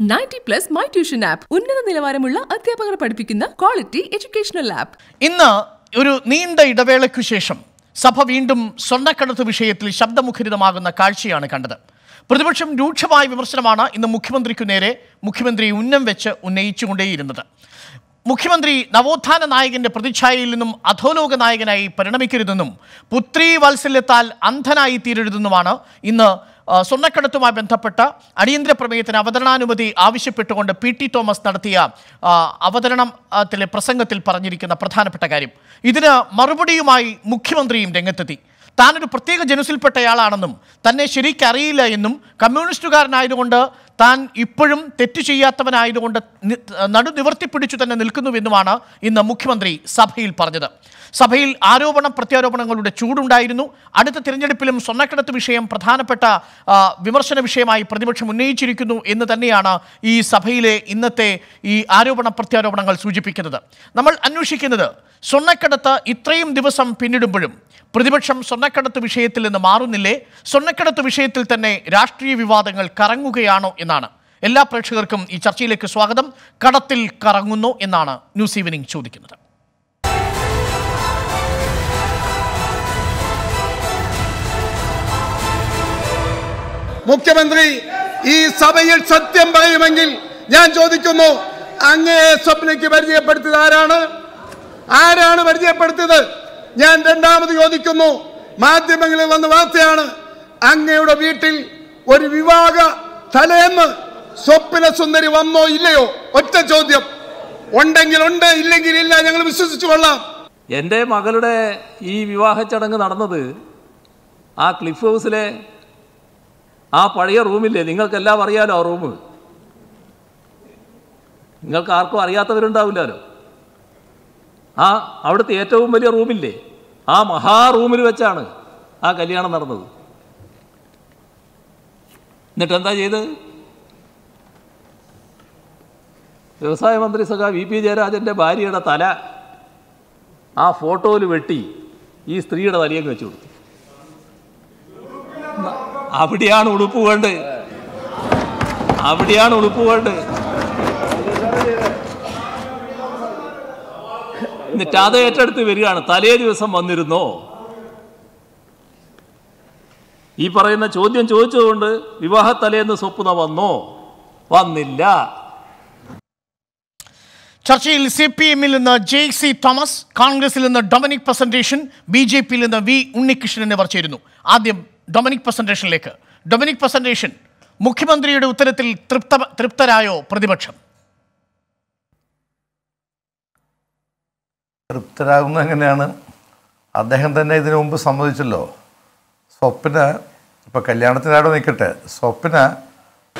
Ninety plus my tuition app ഉന്നത നിലവാരമുള്ള അധ്യാപകർ പഠിപ്പിക്കുന്ന ക്വാളിറ്റി എഡ്യൂക്കേഷണൽ ആപ്പ്. ഇന്ന് ഒരു നീണ്ട ഇടവേളയ്ക്കു ശേഷം സഭ വീണ്ടും സ്വർണക്കടത്ത് വിഷയത്തിൽ ശബ്ദമുഖരിതമാകുന്ന കാഴ്ചയാണ് കണ്ടത്. പ്രതിപക്ഷം രൂക്ഷമായ വിമർശനമാണ് ഇന്ന് മുഖ്യമന്ത്രിക്കു നേരെ മുഖ്യമന്ത്രി ഉന്നം വെച്ച് ഉന്നയിച്ചുകൊണ്ടേയിരുന്നത്. മുഖ്യമന്ത്രി നവോത്ഥാന നായകന്റെ പ്രതിച്ഛായയിൽ നിന്നും അധോലോക നായകനായി പരിണമിക്കരുതെന്നും പുത്രി വാത്സല്യത്താൽ അന്ധനായി തീരരുതെന്നുമാണ് ഇന്ന് സ്വർണക്കടത്തുമായി ബന്ധപ്പെട്ട അടിയന്തര പ്രമേയത്തിന് അവതരണാനുമതി ആവശ്യപ്പെട്ടുകൊണ്ട് പി ടി തോമസ് നടത്തിയ അവതരണത്തിലെ പ്രസംഗത്തിൽ പറഞ്ഞിരിക്കുന്ന പ്രധാനപ്പെട്ട കാര്യം. ഇതിന് മറുപടിയുമായി മുഖ്യമന്ത്രിയും രംഗത്തെത്തി. താനൊരു പ്രത്യേക ജനുസിൽപ്പെട്ടയാളാണെന്നും തന്നെ ശരിക്കറിയില്ല എന്നും കമ്മ്യൂണിസ്റ്റുകാരനായതുകൊണ്ട് താൻ ഇപ്പോഴും തെറ്റു ചെയ്യാത്തവനായതുകൊണ്ട് നടുനിവർത്തിപ്പിടിച്ചു പിടിച്ചു തന്നെ നിൽക്കുന്നുവെന്നുമാണ് ഇന്ന് മുഖ്യമന്ത്രി സഭയിൽ പറഞ്ഞത്. സഭയിൽ ആരോപണ പ്രത്യാരോപണങ്ങളുടെ ചൂടുണ്ടായിരുന്നു. അടുത്ത തിരഞ്ഞെടുപ്പിലും സ്വർണക്കടത്ത് വിഷയം പ്രധാനപ്പെട്ട വിമർശന വിഷയമായി പ്രതിപക്ഷം ഉന്നയിച്ചിരിക്കുന്നു എന്ന് തന്നെയാണ് ഈ സഭയിലെ ഇന്നത്തെ ഈ ആരോപണ പ്രത്യാരോപണങ്ങൾ സൂചിപ്പിക്കുന്നത്. നമ്മൾ അന്വേഷിക്കുന്നത് സ്വർണക്കടത്ത് ഇത്രയും ദിവസം പിന്നിടുമ്പോഴും പ്രതിപക്ഷം സ്വർണക്കടത്ത് വിഷയത്തിൽ നിന്ന് മാറുന്നില്ലേ? സ്വർണക്കടത്ത് വിഷയത്തിൽ തന്നെ രാഷ്ട്രീയ വിവാദങ്ങൾ കറങ്ങുകയാണോ എന്നാണ്. എല്ലാ പ്രേക്ഷകർക്കും ഈ ചർച്ചയിലേക്ക് സ്വാഗതം. കടത്തിൽ കറങ്ങുന്നു എന്നാണ് ന്യൂസ് ഈവനിംഗ് ചോദിക്കുന്നത്. മുഖ്യമന്ത്രി ഈ സഭയിൽ സത്യം പറയുമെങ്കിൽ ഞാൻ ചോദിക്കുന്നു അങ്ങയെ സ്വപ്നയ്ക്ക് പരിചയപ്പെടുത്തിയത് ആരാണ്? ആരാണ് പരിചയപ്പെടുത്തിയത്? ഞാൻ രണ്ടാമത് ചോദിക്കുന്നു മാധ്യമങ്ങളിൽ വന്ന വാർത്തയാണ് അങ്ങയുടെ വീട്ടിൽ ഒരു വിവാഹ തലേന്ന് സ്വപ്ന സുന്ദരി വന്നോ ഇല്ലയോ? ഒറ്റ ചോദ്യം. ഉണ്ടെങ്കിൽ ഉണ്ട് ഇല്ലെങ്കിൽ ഇല്ല ഞങ്ങൾ വിശ്വസിച്ചു കൊള്ളാം. എന്റെ മകളുടെ ഈ വിവാഹ ചടങ്ങ് നടന്നത് ആ ക്ലിഫ് ഹൗസിലെ ആ പഴയ റൂമില്ലേ? നിങ്ങൾക്കെല്ലാം അറിയാലോ ആ റൂം നിങ്ങൾക്ക് ആർക്കും അറിയാത്തവരുണ്ടാവില്ലല്ലോ. ആ അവിടുത്തെ ഏറ്റവും വലിയ റൂമില്ലേ? ആ മഹാ റൂമിൽ വെച്ചാണ് ആ കല്യാണം നടന്നത്. എന്നിട്ട് എന്താ ചെയ്ത്? വ്യവസായ മന്ത്രി സഖ വി പി ജയരാജന്റെ ഭാര്യയുടെ തല ആ ഫോട്ടോയിൽ വെട്ടി ഈ സ്ത്രീയുടെ തലയങ്ങ് വെച്ചു കൊടുത്തു. അവിടെയാണ് ഉടുപ്പ് വേണ്ടത്. അവിടെയാണ് ഉടുപ്പ് വേണ്ടത്. എന്നിട്ട് അത് ഏറ്റെടുത്ത് വരികയാണ്. തലേ ദിവസം വന്നിരുന്നോ? ഈ പറയുന്ന ചോദ്യം ചോദിച്ചതുകൊണ്ട് വിവാഹ തലേന്ന് സ്വപ്ന വന്നോ? വന്നില്ല. ചർച്ചയിൽ സി പി എമ്മിൽ നിന്ന് ജെ സി തോമസ് കോൺഗ്രസിൽ നിന്ന് ഡൊമിനിക് പ്രസന്റേഷൻ ബി ജെ പിയിൽ നിന്ന് വി ഉണ്ണികൃഷ്ണൻ എന്നിവർ ചേരുന്നു. ആദ്യം ഡൊമിനിക് പ്രസന്റേഷനിലേക്ക്. ഡൊമിനിക് പ്രസന്റേഷൻ മുഖ്യമന്ത്രിയുടെ ഉത്തരത്തിൽ തൃപ്ത തൃപ്തരായോ പ്രതിപക്ഷം? തൃപ്തരാകുന്നത് എങ്ങനെയാണ്? അദ്ദേഹം തന്നെ ഇതിനു മുമ്പ് സമ്മതിച്ചല്ലോ. സ്വപ്ന ഇപ്പോൾ കല്യാണത്തിനായിട്ട് നിൽക്കട്ടെ. സ്വപ്ന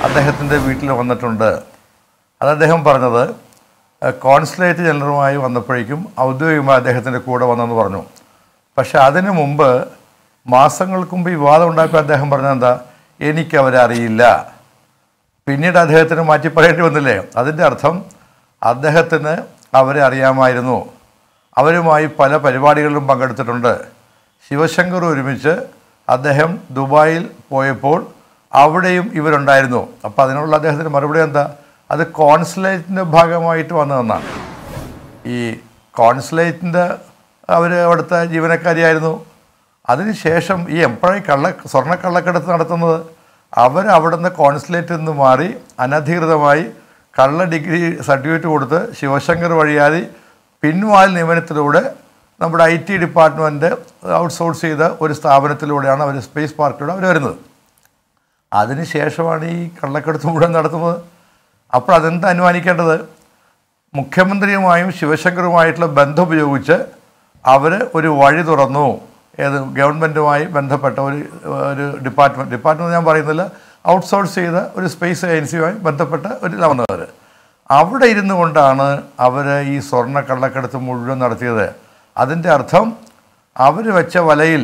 അദ്ദേഹത്തിന്റെ വീട്ടിൽ വന്നിട്ടുണ്ട്. അത് അദ്ദേഹം പറഞ്ഞത് കോൺസുലേറ്റ് ജനറലുമായി വന്നപ്പോഴേക്കും ഔദ്യോഗികമായി അദ്ദേഹത്തിന്റെ കൂടെ വന്നെന്ന് പറഞ്ഞു. പക്ഷേ അതിനു മുമ്പ് മാസങ്ങൾക്ക് മുമ്പ് വിവാദം ഉണ്ടായപ്പോൾ അദ്ദേഹം പറഞ്ഞത് എന്താ? എനിക്ക് അറിയില്ല പിന്നീട് അദ്ദേഹത്തിന് മാറ്റി പറയേണ്ടി വന്നില്ലേ? അതിന്റെ അർത്ഥം അദ്ദേഹത്തിന് അവരെ അറിയാമായിരുന്നു. അവരുമായി പല പരിപാടികളിലും പങ്കെടുത്തിട്ടുണ്ട്. ശിവശങ്കർ ഒരുമിച്ച് അദ്ദേഹം ദുബായിൽ പോയപ്പോൾ അവിടെയും ഇവരുണ്ടായിരുന്നു. അപ്പോൾ അതിനുള്ള അദ്ദേഹത്തിന്റെ മറുപടി എന്താ? അത് കോൺസുലേറ്റിന്റെ ഭാഗമായിട്ട് വന്നതെന്നാണ് ഈ കോൺസുലേറ്റിന്റെ അവർ അവിടുത്തെ ജീവനക്കാരിയായിരുന്നു. അതിനുശേഷം ഈ എപ്പോഴായി കള്ള സ്വർണക്കള്ളക്കടത്ത് നടത്തുന്നത് അവർ അവിടുന്ന് കോൺസുലേറ്റിൽ നിന്ന് മാറി അനധികൃതമായി കള്ള ഡിഗ്രി സർട്ടിഫിക്കറ്റ് കൊടുത്ത് ശിവശങ്കർ വഴിയാതി പിൻവാൽ നിയമനത്തിലൂടെ നമ്മുടെ ഐ ടി ഡിപ്പാർട്ട്മെന്റ് ഔട്ട്സോഴ്സ് ചെയ്ത ഒരു സ്ഥാപനത്തിലൂടെയാണ് അവർ സ്പേസ് പാർക്കിലൂടെ അവർ വരുന്നത്. അതിനുശേഷമാണ് ഈ കള്ളക്കടത്ത് മുഴുവൻ നടത്തുന്നത്. അപ്പോൾ അതെന്ത് അനുമാനിക്കേണ്ടത്? മുഖ്യമന്ത്രിയുമായും ശിവശങ്കറുമായിട്ടുള്ള ബന്ധം ഉപയോഗിച്ച് അവർ ഒരു വഴി തുറന്നു. ഏത് ഗവൺമെന്റുമായി ബന്ധപ്പെട്ട ഒരു ഒരു ഡിപ്പാർട്ട്മെന്റ്. ഡിപ്പാർട്ട്മെന്റ് ഞാൻ പറയുന്നില്ല ഔട്ട്സോഴ്സ് ചെയ്ത ഒരു സ്പേസ് ഏജൻസിയുമായി ബന്ധപ്പെട്ട ഒരു വന്നവർ അവിടെ ഇരുന്നു കൊണ്ടാണ് അവർ ഈ സ്വർണ കള്ളക്കടത്ത് മുഴുവൻ നടത്തിയത്. അതിന്റെ അർത്ഥം അവർ വെച്ച വലയിൽ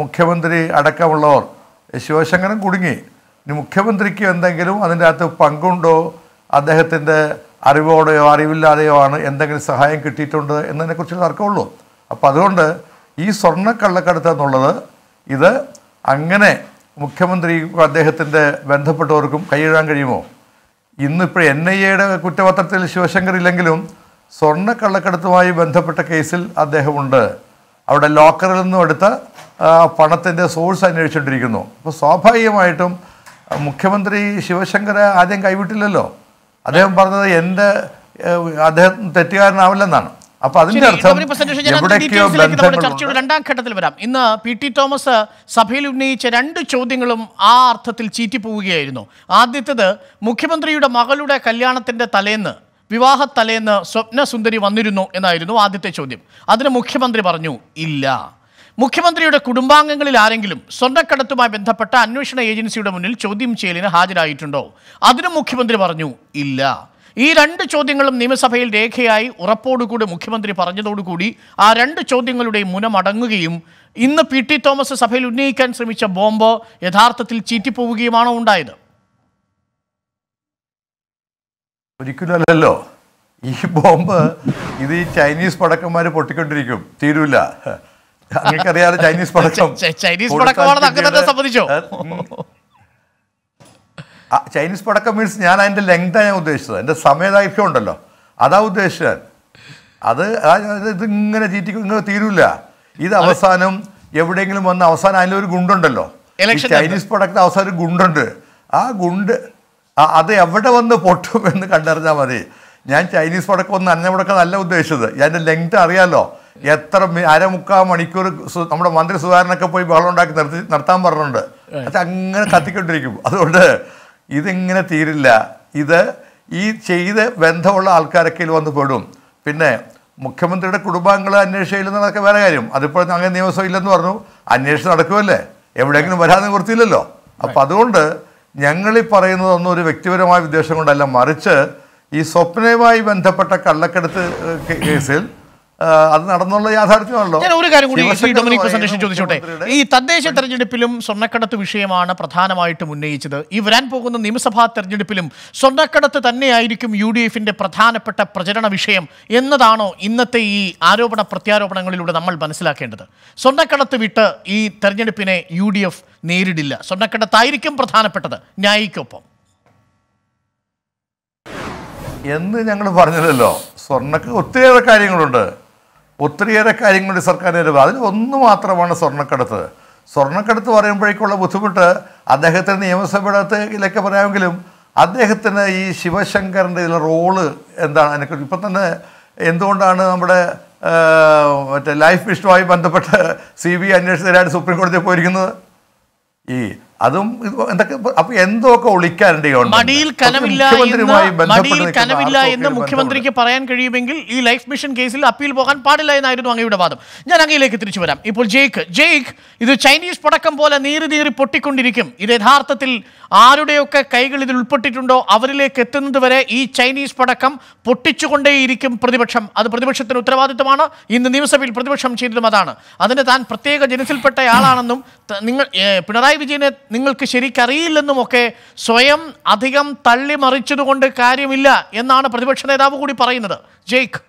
മുഖ്യമന്ത്രി അടക്കമുള്ളവർ ശിവശങ്കരൻ കുടുങ്ങി. ഇനി മുഖ്യമന്ത്രിക്ക് എന്തെങ്കിലും അതിന്റെ അകത്ത് പങ്കുണ്ടോ? അദ്ദേഹത്തിന്റെ അറിവോടെയോ അറിവില്ലാതെയോ ആണ് എന്തെങ്കിലും സഹായം കിട്ടിയിട്ടുണ്ട് എന്നതിനെക്കുറിച്ച് തർക്കമുള്ളൂ. അപ്പോൾ അതുകൊണ്ട് ഈ സ്വർണ കള്ളക്കടത്ത് എന്നുള്ളത് ഇത് അങ്ങനെ മുഖ്യമന്ത്രി അദ്ദേഹത്തിന്റെ ബന്ധപ്പെട്ടവർക്കും കൈയിടാൻ കഴിയുമോ? ഇന്നിപ്പോൾ എൻ ഐ എയുടെ കുറ്റപത്രത്തിൽ ശിവശങ്കർ ഇല്ലെങ്കിലും സ്വർണ കള്ളക്കടത്തുമായി ബന്ധപ്പെട്ട കേസിൽ അദ്ദേഹമുണ്ട്. അവിടെ ലോക്കറിൽ നിന്നും എടുത്ത പണത്തിന്റെ സോഴ്സ് അന്വേഷിച്ചുകൊണ്ടിരിക്കുന്നു. അപ്പോൾ സ്വാഭാവികമായിട്ടും മുഖ്യമന്ത്രി ശിവശങ്കരെ ആദ്യം കൈവിട്ടില്ലല്ലോ. അദ്ദേഹം പറഞ്ഞത് എന്റെ അദ്ദേഹം തെറ്റുകാരനാവില്ലെന്നാണ്. അപ്പോൾ അതിന്റെ അർത്ഥം ചർച്ചയുടെ രണ്ടാം ഘട്ടത്തിൽ വരാം. ഇന്ന് പി ടി തോമസ് സഭയിൽ ഉന്നയിച്ച രണ്ട് ചോദ്യങ്ങളും ആ അർത്ഥത്തിൽ ചീറ്റിപ്പോവുകയായിരുന്നു. ആദ്യത്തേത് മുഖ്യമന്ത്രിയുടെ മകളുടെ കല്യാണത്തിന്റെ തലേന്ന് വിവാഹ തലേന്ന് സ്വപ്നസുന്ദരി വന്നിരുന്നു എന്നായിരുന്നു ആദ്യത്തെ ചോദ്യം. അതിന് മുഖ്യമന്ത്രി പറഞ്ഞു ഇല്ല. മുഖ്യമന്ത്രിയുടെ കുടുംബാംഗങ്ങളിൽ ആരെങ്കിലും സ്വർണക്കടത്തുമായി ബന്ധപ്പെട്ട അന്വേഷണ ഏജൻസിയുടെ മുന്നിൽ ചോദ്യം ചെയ്യലിന് ഹാജരായിട്ടുണ്ടോ? അതിനും മുഖ്യമന്ത്രി പറഞ്ഞു ഇല്ല. ഈ രണ്ട് ചോദ്യങ്ങളും നിയമസഭയിൽ രേഖയായി ഉറപ്പോടുകൂടി മുഖ്യമന്ത്രി പറഞ്ഞതോടുകൂടി ആ രണ്ട് ചോദ്യങ്ങളുടെയും മുനമടങ്ങുകയും ഇന്ന് പി ടി തോമസ് സഭയിൽ ഉന്നയിക്കാൻ ശ്രമിച്ച ബോംബ് യഥാർത്ഥത്തിൽ ചീറ്റിപ്പോവുകയുമാണോ ഉണ്ടായത്? ഒരിക്കലല്ലോ ഈ ബോംബ് ഇത് ഈ ചൈനീസ് പടക്കന്മാർ പൊട്ടിക്കൊണ്ടിരിക്കും. തീരൂല. അങ്ങക്കറിയാലോ ചൈനീസ് പടക്കം. ചൈനീസ് പടക്കമാണെന്ന് അങ്ങ് തന്നെ പിന്നീട് സമ്മതിച്ചോ? ഉം. ആ, ചൈനീസ് പടക്കം മീൻസ് ഞാൻ അതിന്റെ ലെങ്താണ് ഞാൻ ഉദ്ദേശിച്ചത്. എന്റെ സമയദൈർഘ്യം ഉണ്ടല്ലോ. അതാ ഉദ്ദേശിച്ചത്. അത് ഇതിങ്ങനെ ഇത് ഇങ്ങനെ ചീറ്റി ഇങ്ങനെ തീരൂല. ഇത് അവസാനം എവിടെയെങ്കിലും വന്ന് അവസാനം അതിലൊരു ഗുണ്ടുണ്ടല്ലോ. ചൈനീസ് പടക്കത്തിന് അവസാനം ഒരു ഗുണ്ടുണ്ട്. ആ ഗുണ്ട് ആ- അത് എവിടെ വന്ന് പൊട്ടും എന്ന് കണ്ടറിഞ്ഞാൽ മതി. ഞാൻ ചൈനീസ് പടക്കം ഒന്ന് അന്ന പടക്കം നല്ല ഉദ്ദേശിച്ചത്. അതിന്റെ ലെങ്ത് അറിയാമല്ലോ എത്ര അരമുക്കാൽ മണിക്കൂർ നമ്മുടെ മന്ത്രി സുധാകരനൊക്കെ പോയി ബഹളം ഉണ്ടാക്കി നിർത്തി നിർത്താൻ പറഞ്ഞിട്ടുണ്ട്. അത് അങ്ങനെ കത്തിക്കൊണ്ടിരിക്കും. അതുകൊണ്ട് ഇതിങ്ങനെ തീരില്ല. ഇത് ഈ ചെയ്ത് ബന്ധമുള്ള ആൾക്കാരൊക്കെ വന്ന് പെടും. പിന്നെ മുഖ്യമന്ത്രിയുടെ കുടുംബാംഗങ്ങൾ അന്വേഷിച്ചില്ലെന്നൊക്കെ വേറെ കാര്യം. അതിപ്പോൾ അങ്ങനെ നിയമസഭ ഇല്ലെന്ന് പറഞ്ഞു. അന്വേഷണം നടക്കുമല്ലേ എവിടെയെങ്കിലും വരാതെ നിവൃത്തിയില്ലല്ലോ. അപ്പം അതുകൊണ്ട് ഞങ്ങളീ പറയുന്നതൊന്നും ഒരു വ്യക്തിപരമായ ഉദ്ദേശം കൊണ്ടല്ല. മറിച്ച് ഈ സ്വപ്നയുമായി ബന്ധപ്പെട്ട കള്ളക്കെടുത്ത് കേസിൽ അത് നടന്നുള്ള യാഥാർത്ഥ്യമാണല്ലോ. ഞാൻ ഒരു കാര്യം കൂടി ശ്രീ ഡൊമിനിക് പ്രസന്റേഷൻ ചോദിച്ചോട്ടെ. ഈ തദ്ദേശ തെരഞ്ഞെടുപ്പിലും സ്വർണക്കടത്ത് വിഷയമാണ് പ്രധാനമായിട്ടും ഉന്നയിച്ചത്. ഈ വരാൻ പോകുന്ന നിയമസഭാ തെരഞ്ഞെടുപ്പിലും സ്വർണക്കടത്ത് തന്നെയായിരിക്കും യു ഡി എഫിന്റെ പ്രധാനപ്പെട്ട പ്രചരണ വിഷയം എന്നതാണോ ഇന്നത്തെ ഈ ആരോപണ പ്രത്യാരോപണങ്ങളിലൂടെ നമ്മൾ മനസ്സിലാക്കേണ്ടത്. സ്വർണക്കടത്ത് വിട്ട് ഈ തെരഞ്ഞെടുപ്പിനെ യു ഡി എഫ് നേരിടില്ല. സ്വർണക്കടത്തായിരിക്കും പ്രധാനപ്പെട്ടത്. ന്യായിക്കൊപ്പം. എന്ന് ഞങ്ങൾ പറഞ്ഞില്ലല്ലോ. സ്വർണക്ക് ഒത്തിരിയേറെ കാര്യങ്ങളുണ്ട്. ഒത്തിരിയേറെ കാര്യങ്ങളുണ്ട് സർക്കാരിന്റെ അതിൽ ഒന്ന് മാത്രമാണ് സ്വർണക്കടത്ത്. സ്വർണക്കടത്ത് പറയുമ്പോഴേക്കുള്ള ബുദ്ധിമുട്ട് അദ്ദേഹത്തിന് നിയമസഭയിലൊക്കെ പറയാമെങ്കിലും അദ്ദേഹത്തിന് ഈ ശിവശങ്കറിന്റെ ഇതിലെ റോൾ എന്താണ്? അതിനെക്കുറിച്ച് ഇപ്പം തന്നെ എന്തുകൊണ്ടാണ് നമ്മുടെ മറ്റേ ലൈഫ് മിഷനുമായി ബന്ധപ്പെട്ട് സി ബി അന്വേഷണത്തിനായിട്ട് സുപ്രീം കോടതിയിൽ പോയിരിക്കുന്നത്? ഈ അതും എന്തൊക്കെ അപ്പൊ എന്തൊക്കെ ഒളിക്കാറുണ്ട് മടിയിൽ കനമില്ല മടിയിൽ കനമില്ല എന്ന് മുഖ്യമന്ത്രിക്ക് പറയാൻ കഴിയുമെങ്കിൽ ഈ ലൈഫ് മിഷൻ കേസിൽ അപ്പീൽ പോകാൻ പാടില്ല എന്നായിരുന്നു അങ്ങയുടെ വാദം. ഞാൻ അങ്ങയിലേക്ക് തിരിച്ചു വരാം. ഇപ്പോൾ ജെയ്ക്ക് ജെയ്ക്ക് ഇത് ചൈനീസ് പടക്കം പോലെ നീറി നീറി പൊട്ടിക്കൊണ്ടിരിക്കും. ഇത് യഥാർത്ഥത്തിൽ ആരുടെയൊക്കെ കൈകൾ ഇതിൽ ഉൾപ്പെട്ടിട്ടുണ്ടോ അവരിലേക്ക് എത്തുന്നത് വരെ ഈ ചൈനീസ് പടക്കം പൊട്ടിച്ചുകൊണ്ടേയിരിക്കും പ്രതിപക്ഷം. അത് പ്രതിപക്ഷത്തിന് ഉത്തരവാദിത്തമാണ് ഇന്ന് നിയമസഭയിൽ പ്രതിപക്ഷം ചെയ്തതും അതാണ്. അതിന് താൻ പ്രത്യേക ജനസിൽപ്പെട്ട ആളാണെന്നും ത- നിങ്ങൾ പിണറായി വിജയനെ നിങ്ങൾക്ക് ശരിക്കറിയില്ലെന്നുമൊക്കെ സ്വയം അധികം തള്ളിമറിച്ചതുകൊണ്ട് കാര്യമില്ല എന്നാണ് പ്രതിപക്ഷ നേതാവ് കൂടി പറയുന്നത്. ജയ്ക്ക്.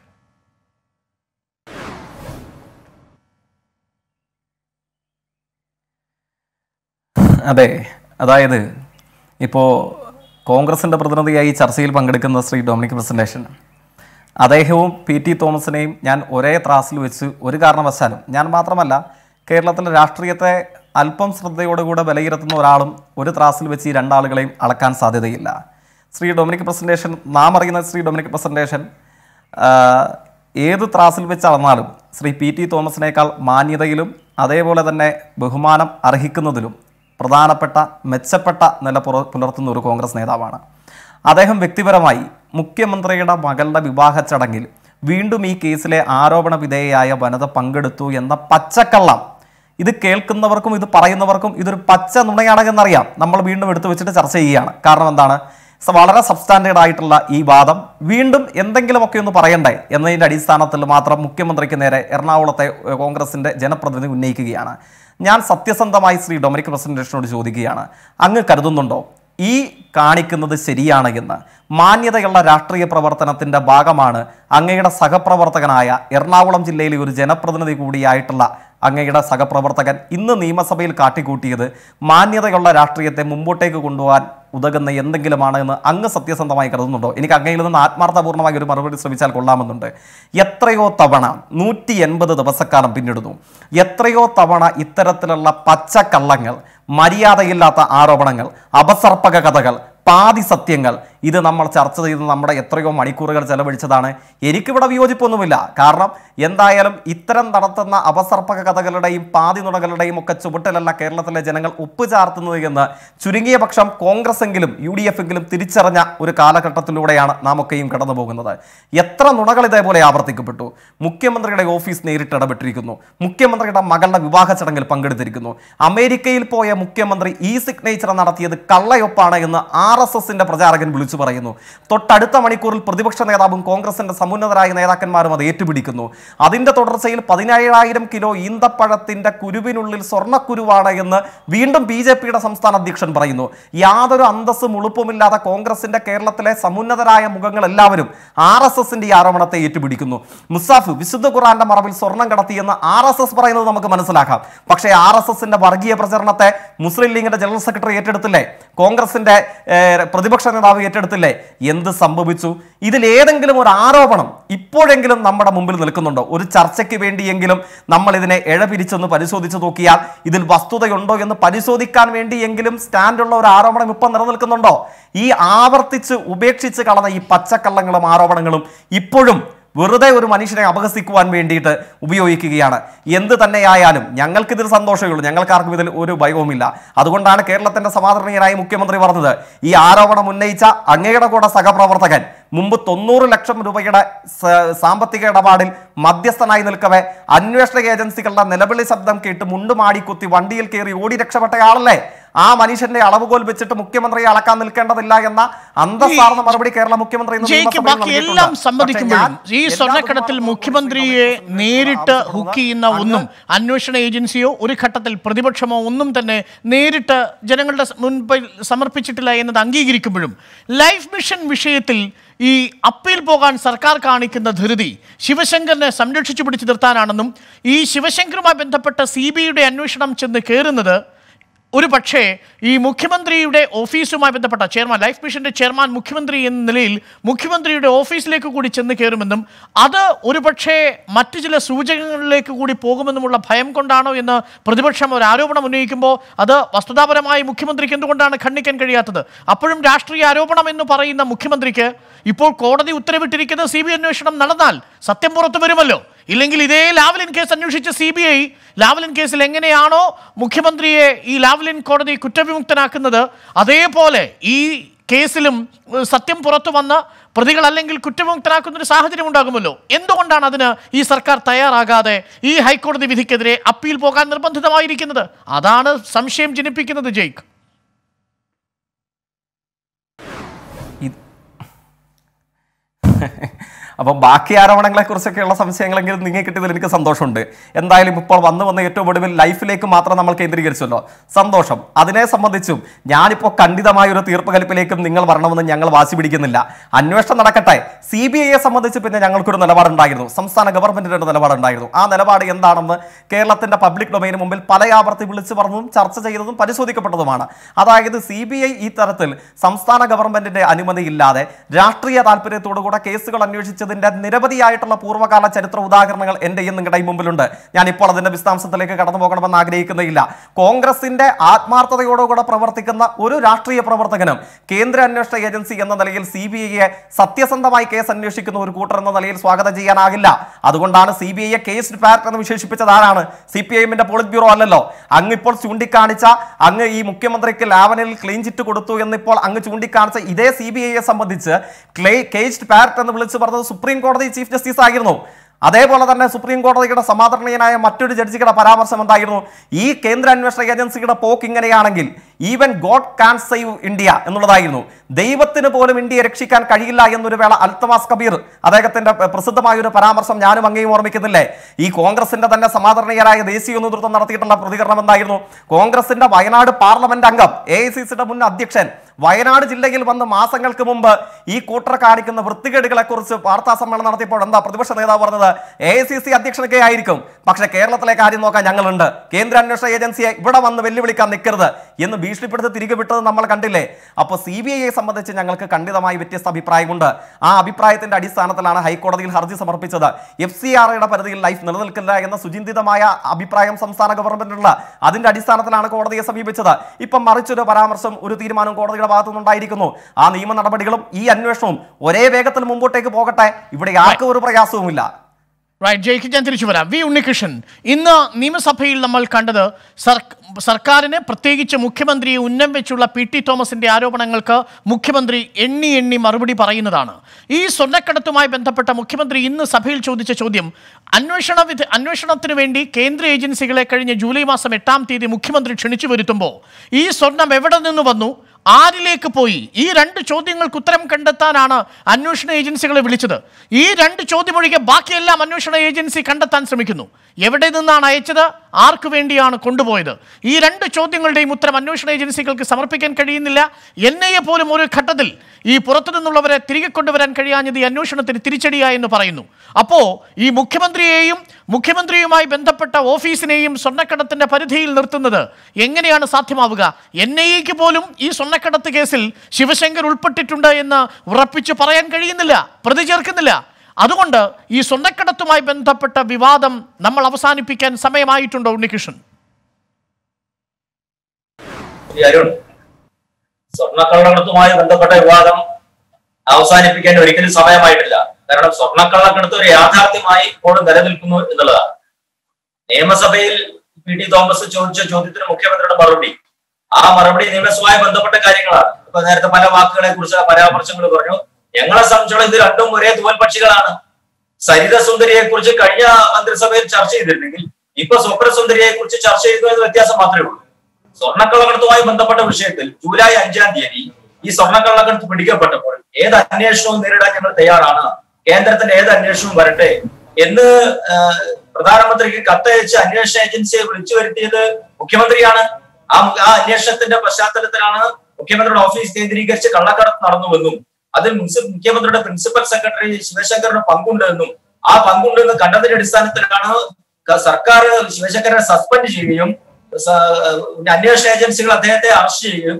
അതെ അതായത് ഇപ്പോൾ കോൺഗ്രസിന്റെ പ്രതിനിധിയായി ചർച്ചയിൽ പങ്കെടുക്കുന്ന ശ്രീ ഡൊമിനിക് പ്രസന്റേഷൻ. അദ്ദേഹവും പി ടി തോമസിനെയും ഞാൻ ഒരേ ത്രാസിൽ വെച്ച് ഒരു കാരണവശാലും ഞാൻ മാത്രമല്ല കേരളത്തിലെ രാഷ്ട്രീയത്തെ അല്പം ശ്രദ്ധയോടുകൂടെ വിലയിരുത്തുന്ന ഒരാളും ഒരു ത്രാസിൽ വെച്ച് ഈ രണ്ടാളുകളെയും അളക്കാൻ സാധ്യതയില്ല. ശ്രീ ഡൊമിനിക് പ്രസന്റേഷൻ നാം അറിയുന്ന ശ്രീ ഡൊമിനിക് പ്രസന്റേഷൻ ഏത് ത്രാസിൽ വെച്ച് അളന്നാലും ശ്രീ പി ടി തോമസിനേക്കാൾ മാന്യതയിലും അതേപോലെ തന്നെ ബഹുമാനം അർഹിക്കുന്നതിലും പ്രധാനപ്പെട്ട മെച്ചപ്പെട്ട നില പുലർത്തുന്ന ഒരു കോൺഗ്രസ് നേതാവാണ്. അദ്ദേഹം വ്യക്തിപരമായി മുഖ്യമന്ത്രിയുടെ മകളുടെ വിവാഹ ചടങ്ങിൽ വീണ്ടും ഈ കേസിലെ ആരോപണ വിധേയയായ വനിത പങ്കെടുത്തു എന്ന പച്ചക്കള്ളം ഇത് കേൾക്കുന്നവർക്കും ഇത് പറയുന്നവർക്കും ഇതൊരു പച്ച നുണയാണെന്നറിയാം. നമ്മൾ വീണ്ടും എടുത്തു വെച്ചിട്ട് ചർച്ച ചെയ്യുകയാണ്. കാരണം എന്താണ്? വളരെ സബ്സ്റ്റാൻഡേർഡ് ആയിട്ടുള്ള ഈ വാദം വീണ്ടും എന്തെങ്കിലുമൊക്കെ ഒന്ന് പറയണ്ടേ എന്നതിന്റെ അടിസ്ഥാനത്തിൽ മാത്രം മുഖ്യമന്ത്രിക്ക് നേരെ എറണാകുളത്തെ കോൺഗ്രസിന്റെ ജനപ്രതിനിധി ഉന്നയിക്കുകയാണ്. ഞാൻ സത്യസന്ധമായി ശ്രീ ഡൊമിനിക് പ്രസന്റേഷനോട് ചോദിക്കുകയാണ്. അങ്ങ് കരുതുന്നുണ്ടോ? ഈ കാണിക്കുന്നത് ശരിയാണ് എന്ന്. മാന്യതയുള്ള രാഷ്ട്രീയ പ്രവർത്തനത്തിന്റെ ഭാഗമാണ് അങ്ങയുടെ സഹപ്രവർത്തകനായ എറണാകുളം ജില്ലയിലെ ഒരു ജനപ്രതിനിധി കൂടിയായിട്ടുള്ള അങ്ങയുടെ സഹപ്രവർത്തകൻ ഇന്ന് നിയമസഭയിൽ കാട്ടിക്കൂട്ടിയത് മാന്യതയുള്ള രാഷ്ട്രീയത്തെ മുമ്പോട്ടേക്ക് കൊണ്ടുപോകാൻ ഉതകുന്ന എന്തെങ്കിലുമാണ് എന്ന് അങ്ങ് സത്യസന്ധമായി കരുതുന്നുണ്ടോ? എനിക്ക് അങ്ങയിൽ നിന്ന് ആത്മാർത്ഥപൂർണമായി ഒരു മറുപടി ശ്രമിച്ചാൽ കൊള്ളാമെന്നുണ്ട്. എത്രയോ തവണ നൂറ്റി എൺപത് ദിവസക്കാലം പിന്നിടുന്നു. എത്രയോ തവണ ഇത്തരത്തിലുള്ള പച്ചക്കള്ളങ്ങൾ മര്യാദയില്ലാത്ത ആരോപണങ്ങൾ അപസർപ്പക കഥകൾ പാതി സത്യങ്ങൾ. ഇത് നമ്മൾ ചർച്ച ചെയ്ത് നമ്മുടെ എത്രയോ മണിക്കൂറുകൾ ചെലവഴിച്ചതാണ്. എനിക്കിവിടെ വിയോജിപ്പൊന്നുമില്ല. കാരണം എന്തായാലും ഇത്തരം നടത്തുന്ന അപസർപ്പക കഥകളുടെയും പാതി നുണകളുടെയും ഒക്കെ ചുവട്ടിലല്ല കേരളത്തിലെ ജനങ്ങൾ ഒപ്പുചാർത്തുന്നത് എന്ന് ചുരുങ്ങിയ പക്ഷം കോൺഗ്രസ് എങ്കിലും യു ഡി എഫ് എങ്കിലും തിരിച്ചറിഞ്ഞ ഒരു കാലഘട്ടത്തിലൂടെയാണ് നാം ഒക്കെയും കടന്നു പോകുന്നത്. എത്ര നുണകൾ ഇതേപോലെ ആവർത്തിക്കപ്പെട്ടു. മുഖ്യമന്ത്രിയുടെ ഓഫീസ് നേരിട്ട് ഇടപെട്ടിരിക്കുന്നു. മുഖ്യമന്ത്രിയുടെ മകളുടെ വിവാഹ ചടങ്ങിൽ പങ്കെടുത്തിരിക്കുന്നു. അമേരിക്കയിൽ പോയ മുഖ്യമന്ത്രി ഇ സിഗ്നേച്ചർ നടത്തിയത് കള്ളയൊപ്പാണ് എന്ന് ആർ എസ് എസിന്റെ പ്രചാരകൻ വിളിച്ചു പറയുന്നു. തൊട്ടടുത്ത മണിക്കൂറിൽ പ്രതിപക്ഷ നേതാവും കോൺഗ്രസിന്റെ സമുന്നതരായ നേതാക്കന്മാരും അത് ഏറ്റുപിടിക്കുന്നു. അതിന്റെ തുടർച്ചയിൽ പതിനേഴായിരം കിലോ ഈന്തപ്പഴത്തിന്റെ കുരുവിനുള്ളിൽ സ്വർണക്കുരുവാണ് എന്ന് വീണ്ടും ബി ജെ പിയുടെ സംസ്ഥാന അധ്യക്ഷൻ പറയുന്നു. യാതൊരു അന്തസ്സും ഉളുപ്പുമില്ലാത്ത കോൺഗ്രസിന്റെ കേരളത്തിലെ സമുന്നതരായ മുഖങ്ങൾ എല്ലാവരും ആർ എസ് എസിന്റെ ഈ ആരോപണത്തെ ഏറ്റുപിടിക്കുന്നു. മുസാഫ് വിശുദ്ധ ഖുറാന്റെ മറവിൽ സ്വർണം കടത്തിയെന്ന് ആർ എസ് എസ് പറയുന്നത് നമുക്ക് മനസ്സിലാക്കാം. പക്ഷേ ആർ എസ് എസിന്റെ വർഗീയ പ്രചരണത്തെ മുസ്ലിം ലീഗിന്റെ ജനറൽ സെക്രട്ടറി ഏറ്റെടുത്തില്ലേ? കോൺഗ്രസിന്റെ പ്രതിപക്ഷ നേതാവ് ഏറ്റെടുത്തില്ലേ? എന്ത് സംഭവിച്ചു? ഇതിൽ ഏതെങ്കിലും ഒരു ആരോപണം ഇപ്പോഴെങ്കിലും നമ്മുടെ മുമ്പിൽ നിൽക്കുന്നുണ്ടോ? ഒരു ചർച്ചയ്ക്ക് വേണ്ടിയെങ്കിലും നമ്മൾ ഇതിനെ ഇഴപിരിച്ചൊന്ന് പരിശോധിച്ച് നോക്കിയാൽ ഇതിൽ വസ്തുതയുണ്ടോ എന്ന് പരിശോധിക്കാൻ വേണ്ടിയെങ്കിലും സ്റ്റാൻഡുള്ള ഒരു ആരോപണം ഇപ്പം നിലനിൽക്കുന്നുണ്ടോ? ഈ ആവർത്തിച്ച് ഉപേക്ഷിച്ച് കളഞ്ഞ ഈ പച്ചക്കള്ളങ്ങളും ആരോപണങ്ങളും ഇപ്പോഴും വെറുതെ ഒരു മനുഷ്യനെ അപഹസിക്കുവാൻ വേണ്ടിയിട്ട് ഉപയോഗിക്കുകയാണ്. എന്ത് തന്നെയായാലും ഞങ്ങൾക്കിതിൽ സന്തോഷമേ ഉള്ളൂ. ഞങ്ങൾക്കാർക്കും ഇതിൽ ഒരു ഭയവുമില്ല. അതുകൊണ്ടാണ് കേരളത്തിന്റെ സമാദരണീയനായ മുഖ്യമന്ത്രി പറഞ്ഞത് ഈ ആരോപണം ഉന്നയിച്ച അങ്ങയുടെ കൂടെ സഹപ്രവർത്തകൻ മുമ്പ് തൊണ്ണൂറ് ലക്ഷം രൂപയുടെ സാമ്പത്തിക ഇടപാടിൽ മധ്യസ്ഥനായി നിൽക്കവേ അന്വേഷണ ഏജൻസികളുടെ നിലവിളി ശബ്ദം കേട്ട് മുണ്ടുമാടി കുത്തി വണ്ടിയിൽ കയറി ഓടി രക്ഷപ്പെട്ടയാളല്ലേ? ആ മനുഷ്യന്റെ അളവുകോൽ വെച്ചിട്ട് മുഖ്യമന്ത്രിയെ അളക്കാൻ നിൽക്കേണ്ടതില്ല എന്ന അന്തസ്സാർന്ന മറുപടി കേരള മുഖ്യമന്ത്രി എല്ലാം ഈ സ്വർണക്കടത്തിൽ മുഖ്യമന്ത്രിയെ നേരിട്ട് ഹുക്ക് ചെയ്യുന്ന ഒന്നും അന്വേഷണ ഏജൻസിയോ ഒരു ഘട്ടത്തിൽ പ്രതിപക്ഷമോ ഒന്നും തന്നെ നേരിട്ട് ജനങ്ങളുടെ മുൻപിൽ സമർപ്പിച്ചിട്ടില്ല എന്നത് അംഗീകരിക്കുമ്പോഴും ലൈഫ് മിഷൻ വിഷയത്തിൽ ഈ അപ്പീൽ പോകാൻ സർക്കാർ കാണിക്കുന്ന ധൃതി ശിവശങ്കറിനെ സംരക്ഷിച്ചു പിടിച്ചു നിർത്താനാണെന്നും ഈ ശിവശങ്കറുമായി ബന്ധപ്പെട്ട സി ബി ഐയുടെ അന്വേഷണം ചെന്ന് കയറുന്നത് ഒരു പക്ഷേ ഈ മുഖ്യമന്ത്രിയുടെ ഓഫീസുമായി ബന്ധപ്പെട്ട ചെയർമാൻ ലൈഫ് മിഷന്റെ ചെയർമാൻ മുഖ്യമന്ത്രി എന്ന നിലയിൽ മുഖ്യമന്ത്രിയുടെ ഓഫീസിലേക്ക് കൂടി ചെന്ന് കയറുമെന്നും അത് ഒരു പക്ഷേ മറ്റു ചില സൂചകങ്ങളിലേക്ക് കൂടി പോകുമെന്നുമുള്ള ഭയം കൊണ്ടാണോ എന്ന് പ്രതിപക്ഷം ഒരു ആരോപണം ഉന്നയിക്കുമ്പോൾ അത് വസ്തുതാപരമായി മുഖ്യമന്ത്രിക്ക് എന്തുകൊണ്ടാണ് ഖണ്ഡിക്കാൻ കഴിയാത്തത്? അപ്പോഴും രാഷ്ട്രീയ ആരോപണം എന്ന് പറയുന്ന മുഖ്യമന്ത്രിക്ക് ഇപ്പോൾ കോടതി ഉത്തരവിട്ടിരിക്കുന്ന സി ബി അന്വേഷണം നടന്നാൽ സത്യം പുറത്തു വരുമല്ലോ. ഇല്ലെങ്കിൽ ഇതേ ലാവ്ലിൻ കേസ് അന്വേഷിച്ച സി ബി ഐ ലാവ്ലിൻ കേസിൽ എങ്ങനെയാണോ മുഖ്യമന്ത്രിയെ ഈ ലാവ്ലിൻ കോടതി കുറ്റവിമുക്തനാക്കുന്നത് അതേപോലെ ഈ കേസിലും സത്യം പുറത്തു വന്ന് പ്രതികൾ അല്ലെങ്കിൽ കുറ്റവിമുക്തനാക്കുന്ന ഒരു സാഹചര്യം ഉണ്ടാകുമല്ലോ. എന്തുകൊണ്ടാണ് അതിന് ഈ സർക്കാർ തയ്യാറാകാതെ ഈ ഹൈക്കോടതി വിധിക്കെതിരെ അപ്പീൽ പോകാൻ നിർബന്ധിതമായിരിക്കുന്നത്? അതാണ് സംശയം ജനിപ്പിക്കുന്നത് ജയ്ക്ക്. അപ്പോൾ ബാക്കി ആരോപണങ്ങളെ കുറിച്ചൊക്കെയുള്ള സംശയങ്ങളെങ്കിലും നിങ്ങൾ കിട്ടിയതിൽ എനിക്ക് സന്തോഷമുണ്ട്. എന്തായാലും ഇപ്പോൾ വന്നു വന്ന ഏറ്റവും ഒടുവിൽ ലൈഫിലേക്ക് മാത്രം നമ്മൾ കേന്ദ്രീകരിച്ചല്ലോ. സന്തോഷം. അതിനെ സംബന്ധിച്ചും ഞാനിപ്പോൾ ഖണ്ഡിതമായ ഒരു തീർപ്പ് കൽപ്പിലേക്കും നിങ്ങൾ വരണമെന്ന് ഞങ്ങൾ വാശി പിടിക്കുന്നില്ല. അന്വേഷണം നടക്കട്ടെ. സി ബി ഐയെ സംബന്ധിച്ച് പിന്നെ ഞങ്ങൾക്കൊരു നിലപാടുണ്ടായിരുന്നു. സംസ്ഥാന ഗവൺമെന്റിന്റെ ഒരു നിലപാടുണ്ടായിരുന്നു. ആ നിലപാട് എന്താണെന്ന് കേരളത്തിന്റെ പബ്ലിക് ഡൊമൈന് മുമ്പിൽ പല ആവർത്തി വിളിച്ചു പറഞ്ഞതും ചർച്ച ചെയ്തതും പരിശോധിക്കപ്പെട്ടതുമാണ്. അതായത് സി ബി ഐ ഈ തരത്തിൽ സംസ്ഥാന ഗവൺമെന്റിന്റെ അനുമതിയില്ലാതെ രാഷ്ട്രീയ താല്പര്യത്തോടുകൂടെ കേസുകൾ അന്വേഷിച്ചതിന്റെ നിരവധിയായിട്ടുള്ള പൂർവകാല ചരിത്ര ഉദാഹരണങ്ങൾ എന്റെയും നിങ്ങളുടെയും മുമ്പിലുണ്ട്. ഞാൻ ഇപ്പോൾ അതിന്റെ വിശദാംശത്തിലേക്ക് കടന്നു പോകണമെന്ന് ആഗ്രഹിക്കുന്നില്ല. കോൺഗ്രസിന്റെ ആത്മാർത്ഥതയോടുകൂടെ പ്രവർത്തിക്കുന്ന ഒരു രാഷ്ട്രീയ പ്രവർത്തകനും കേന്ദ്ര അന്വേഷണ ഏജൻസി എന്ന നിലയിൽ സി ബി ഐയെ സത്യസന്ധമായി കേസ് അന്വേഷിക്കുന്ന ഒരു കൂട്ടർ എന്ന നിലയിൽ സ്വാഗതം ചെയ്യാനാകില്ല. അതുകൊണ്ടാണ് സി ബി ഐയെ കേസ് പാറ്റ് എന്ന് വിശേഷിപ്പിച്ചത് ആരാണ് C P I politburo അല്ലല്ലോ. അങ്ങ് ഇപ്പോൾ ചൂണ്ടിക്കാണിച്ച അങ്ങ് ഈ മുഖ്യമന്ത്രിക്ക് ലാവനിൽ ക്ലീൻ ചിറ്റ് കൊടുത്തു എന്നിപ്പോൾ അങ്ങ് ചൂണ്ടിക്കാണിച്ച ഇതേ സി ബി ഐയെ സംബന്ധിച്ച് ക്ലേ കേസ്ഡ് പാരറ്റ് എന്ന് വിളിച്ചു പറഞ്ഞത് സുപ്രീം കോടതി ചീഫ് ജസ്റ്റിസ് ആയിരുന്നു. അതേപോലെ തന്നെ സുപ്രീം കോടതിയുടെ സമാദരണീയനായ മറ്റൊരു ജഡ്ജിയുടെ പരാമർശം എന്തായിരുന്നു? ഈ കേന്ദ്ര അന്വേഷണ ഏജൻസിയുടെ പോക്ക് ഇങ്ങനെയാണെങ്കിൽ even God can save India എന്നുള്ളതായിരുന്നു. ദൈവത്തിന് പോലും ഇന്ത്യയെ രക്ഷിക്കാൻ കഴിയില്ല എന്നൊരു വേള അൽത്തമാസ് കബീർ അദ്ദേഹത്തിന്റെ പ്രസിദ്ധമായ ഒരു പരാമർശം ഞാനും അങ്ങേയും ഓർമ്മിക്കുന്നില്ലേ? ഈ കോൺഗ്രസിന്റെ തന്നെ സമാദരണീയരായ ദേശീയ നേതൃത്വം നടത്തിയിട്ടുള്ള പ്രതികരണം എന്തായിരുന്നു? കോൺഗ്രസിന്റെ വയനാട് പാർലമെന്റ് അംഗം എ മുൻ അധ്യക്ഷൻ വയനാട് ജില്ലയിൽ വന്ന് മാസങ്ങൾക്ക് മുമ്പ് ഈ കൂട്ടർ കാണിക്കുന്ന വൃത്തികേടുകളെ കുറിച്ച് വാർത്താ സമ്മേളനം നടത്തിയപ്പോൾ എന്താ പ്രതിപക്ഷ നേതാവ് പറഞ്ഞത്? എ ഐ സി സി അധ്യക്ഷനൊക്കെ ആയിരിക്കും പക്ഷെ കേരളത്തിലെ കാര്യം നോക്കാൻ ഞങ്ങളുണ്ട്. കേന്ദ്ര അന്വേഷണ ഏജൻസിയെ ഇവിടെ വന്ന് വെല്ലുവിളിക്കാൻ നിൽക്കരുത് എന്ന് ഭീഷണിപ്പെടുത്തി തിരികെ വിട്ടത് നമ്മൾ കണ്ടില്ലേ? അപ്പോൾ സി ബി ഐയെ സംബന്ധിച്ച് ഞങ്ങൾക്ക് ഖണ്ഡിതമായി വ്യത്യസ്ത അഭിപ്രായമുണ്ട്. ആ അഭിപ്രായത്തിന്റെ അടിസ്ഥാനത്തിലാണ് ഹൈക്കോടതിയിൽ ഹർജി സമർപ്പിച്ചത്. എഫ് സി ആർ ഐയുടെ പരിധിയിൽ ലൈഫ് നിലനിൽക്കില്ല എന്ന സുചിന്തിതമായ അഭിപ്രായം സംസ്ഥാന ഗവൺമെന്റിനുള്ള അതിന്റെ അടിസ്ഥാനത്തിലാണ് കോടതിയെ സമീപിച്ചത്. ഇപ്പം മറിച്ചൊരു പരാമർശം ഒരു തീരുമാനം കോടതിയുടെ ഭാഗത്തുനിന്നുണ്ടായിരിക്കുന്നു. ആ നിയമ നടപടികളും ഈ അന്വേഷണവും ഒരേ വേഗത്തിൽ മുമ്പോട്ടേക്ക് പോകട്ടെ. ഇവിടെ ആർക്കും ഒരു പ്രയാസവുമില്ല. റൈറ്റ് ജയിക്ക് ഞാൻ തിരിച്ചു വരാം. വി ഉണ്ണികൃഷ്ണൻ ഇന്ന് നിയമസഭയിൽ നമ്മൾ കണ്ടത് സർ- സർക്കാരിന് പ്രത്യേകിച്ച് മുഖ്യമന്ത്രിയെ ഉന്നം വെച്ചുള്ള പി ടി തോമസിന്റെ ആരോപണങ്ങൾക്ക് മുഖ്യമന്ത്രി എണ്ണി എണ്ണി മറുപടി പറയുന്നതാണ്. ഈ സ്വർണക്കടത്തുമായി ബന്ധപ്പെട്ട മുഖ്യമന്ത്രി ഇന്ന് സഭയിൽ ചോദിച്ച ചോദ്യം അന്വേഷണ വിധ അന്വേഷണത്തിന് വേണ്ടി കേന്ദ്ര ഏജൻസികളെ കഴിഞ്ഞ ജൂലൈ മാസം എട്ടാം തീയതി മുഖ്യമന്ത്രി ക്ഷണിച്ചു വരുത്തുമ്പോൾ ഈ സ്വർണം എവിടെ നിന്ന് വന്നു? ആരിലേക്ക് പോയി? ഈ രണ്ട് ചോദ്യങ്ങൾക്ക് ഉത്തരം കണ്ടെത്താനാണ് അന്വേഷണ ഏജൻസികളെ വിളിച്ചത്. ഈ രണ്ട് ചോദ്യമൊഴികെ ബാക്കിയെല്ലാം അന്വേഷണ ഏജൻസി കണ്ടെത്താൻ ശ്രമിക്കുന്നു. എവിടെ നിന്നാണ് അയച്ചത്? ആർക്ക് വേണ്ടിയാണ് കൊണ്ടുപോയത്? ഈ രണ്ട് ചോദ്യങ്ങളുടെയും ഉത്തരം അന്വേഷണ ഏജൻസികൾക്ക് സമർപ്പിക്കാൻ കഴിയുന്നില്ല. എൻ ഐ പോലും ഒരു ഘട്ടത്തിൽ ഈ പുറത്തു നിന്നുള്ളവരെ തിരികെ കൊണ്ടുവരാൻ കഴിയാഞ്ഞത് ഈ അന്വേഷണത്തിന് തിരിച്ചടിയായെന്ന് പറയുന്നു. അപ്പോൾ ഈ മുഖ്യമന്ത്രിയെയും മുഖ്യമന്ത്രിയുമായി ബന്ധപ്പെട്ട ഓഫീസിനെയും സ്വർണക്കടത്തിന്റെ പരിധിയിൽ നിർത്തുന്നത് എങ്ങനെയാണ് സാധ്യമാവുക? എൻ പോലും ഈ സ്വർണക്കടത്ത് കേസിൽ ശിവശങ്കർ ഉൾപ്പെട്ടിട്ടുണ്ട് എന്ന് ഉറപ്പിച്ചു പറയാൻ കഴിയുന്നില്ല പ്രതി ചേർക്കുന്നില്ല. അതുകൊണ്ട് ഈ സ്വർണക്കടത്തുമായി ബന്ധപ്പെട്ട വിവാദം നമ്മൾ അവസാനിപ്പിക്കാൻ സമയമായിട്ടുണ്ടോ ഉണ്ണികൃഷ്ണൻ? സ്വർണക്കള്ളക്കടത്തുമായി ബന്ധപ്പെട്ട വിവാദം അവസാനിപ്പിക്കാൻ ഒരിക്കലും സമയമായിട്ടില്ല. കാരണം സ്വർണക്കള്ളക്കടത്ത് ഒരു യാഥാർത്ഥ്യമായി ഇപ്പോഴും നിലനിൽക്കുന്നു എന്നുള്ളതാണ്. നിയമസഭയിൽ പി ടി തോമസ് ചോദിച്ച ചോദ്യത്തിന് മുഖ്യമന്ത്രിയുടെ മറുപടി ആ മറുപടി നിയമസഭയുമായി ബന്ധപ്പെട്ട കാര്യങ്ങളാണ്. ഇപ്പൊ നേരത്തെ പല വാക്കുകളെ കുറിച്ച് പരാമർശങ്ങൾ പറഞ്ഞു. ഞങ്ങളെ സംബന്ധിച്ചോളം ഇത് രണ്ടും ഒരേ തൂവൽ പക്ഷികളാണ്. സരിത സുന്ദരിയെ കുറിച്ച് കഴിഞ്ഞ മന്ത്രിസഭയിൽ ചർച്ച ചെയ്തിരുന്നെങ്കിൽ ഇപ്പൊ സ്വപ്നസുന്ദരിയെ കുറിച്ച് ചർച്ച ചെയ്തു എന്ന വ്യത്യാസം മാത്രമേ ഉള്ളൂ. സ്വർണക്കള്ളക്കടത്തുമായി ബന്ധപ്പെട്ട വിഷയത്തിൽ ജൂലൈ അഞ്ചാം തീയതി ഈ സ്വർണക്കള്ളക്കടത്ത് പിടിക്കപ്പെട്ടപ്പോൾ ഏത് അന്വേഷണവും നേരിടാൻ ഞങ്ങൾ തയ്യാറാണ്. കേന്ദ്രത്തിന്റെ ഏത് അന്വേഷണവും വരട്ടെ എന്ന് പ്രധാനമന്ത്രിക്ക് കത്തയച്ച് അന്വേഷണ ഏജൻസിയെ വിളിച്ചു വരുത്തിയത് മുഖ്യമന്ത്രിയാണ്. ആ ആ അന്വേഷണത്തിന്റെ പശ്ചാത്തലത്തിലാണ് മുഖ്യമന്ത്രിയുടെ ഓഫീസ് കേന്ദ്രീകരിച്ച് കള്ളക്കടത്ത് നടന്നുവെന്നും അതിൽ മുഖ്യമന്ത്രിയുടെ പ്രിൻസിപ്പൽ സെക്രട്ടറി ശിവശങ്കറിന് പങ്കുണ്ടെന്നും ആ പങ്കുണ്ടെന്ന് കണ്ടതിന്റെ അടിസ്ഥാനത്തിലാണ് സർക്കാർ ശിവശങ്കരനെ സസ്പെൻഡ് ചെയ്യുകയും അന്വേഷണ ഏജൻസികൾ അദ്ദേഹത്തെ അറസ്റ്റ് ചെയ്യുകയും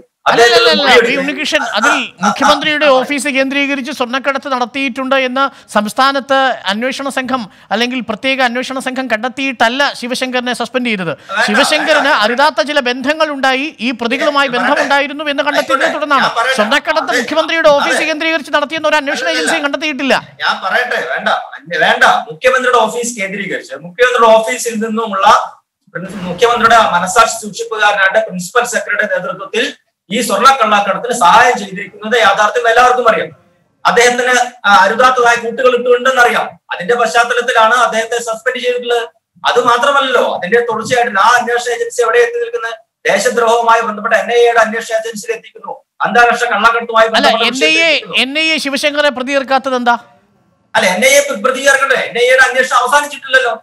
ഉണ്ണികൃഷ്ണൻ അതിൽ മുഖ്യമന്ത്രിയുടെ ഓഫീസ് കേന്ദ്രീകരിച്ച് സ്വർണക്കടത്ത് നടത്തിയിട്ടുണ്ട് എന്ന് സംസ്ഥാനത്ത് അന്വേഷണ സംഘം അല്ലെങ്കിൽ പ്രത്യേക അന്വേഷണ സംഘം കണ്ടെത്തിയിട്ടല്ല ശിവശങ്കറിനെ സസ്പെൻഡ് ചെയ്തത്. ശിവശങ്കറിന് അരുതാത്ത ചില ബന്ധങ്ങൾ ഉണ്ടായി ഈ പ്രതികളുമായി ബന്ധമുണ്ടായിരുന്നു എന്ന് കണ്ടെത്തിയതിനെ തുടർന്നാണ്. സ്വർണക്കടത്ത് മുഖ്യമന്ത്രിയുടെ ഓഫീസ് കേന്ദ്രീകരിച്ച് നടത്തിയെന്ന് ഒരു അന്വേഷണ ഏജൻസിയും കണ്ടെത്തിയിട്ടില്ല. ഞാൻ പറയട്ടെ വേണ്ട. വേണ്ട. മുഖ്യമന്ത്രിയുടെ ഓഫീസ് കേന്ദ്രീകരിച്ച്. മുഖ്യമന്ത്രിയുടെ ഓഫീസിൽ നിന്നുമുള്ള മുഖ്യമന്ത്രിയുടെ മനസാക്ഷി സൂക്ഷിപ്പുകാരനായിട്ട് പ്രിൻസിപ്പൽ സെക്രട്ടറിയുടെ നേതൃത്വത്തിൽ ഈ സ്വർണക്കള്ളക്കടത്തിന് സഹായം ചെയ്തിരിക്കുന്നത് യാഥാർത്ഥ്യം എല്ലാവർക്കും അറിയാം. അദ്ദേഹത്തിന് അരുതാത്തതായ കൂട്ടുകൾ ഇട്ടുണ്ടെന്ന് അറിയാം അതിന്റെ പശ്ചാത്തലത്തിലാണ് അദ്ദേഹത്തെ സസ്പെൻഡ് ചെയ്തിട്ടുള്ളത്. അത് മാത്രമല്ലല്ലോ അതിന്റെ തുടർച്ചയായിട്ട് ആ അന്വേഷണ ഏജൻസി എവിടെ എത്തി നിൽക്കുന്നത് ദേശദ്രോഹവുമായി ബന്ധപ്പെട്ട എൻ ഐ എയുടെ അന്വേഷണ ഏജൻസിയിൽ എത്തിക്കുന്നു. അന്താരാഷ്ട്ര കള്ളക്കടത്തുമായി ബന്ധപ്പെട്ട എൻ ഐ എ ശിവശങ്കറെ പ്രതി ചേർക്കാത്തത് എന്താ? അല്ല എൻ ഐ എ പ്രതി ചേർക്കണ്ടേ എൻ ഐ എയുടെ അന്വേഷണം അവസാനിച്ചിട്ടില്ലല്ലോ.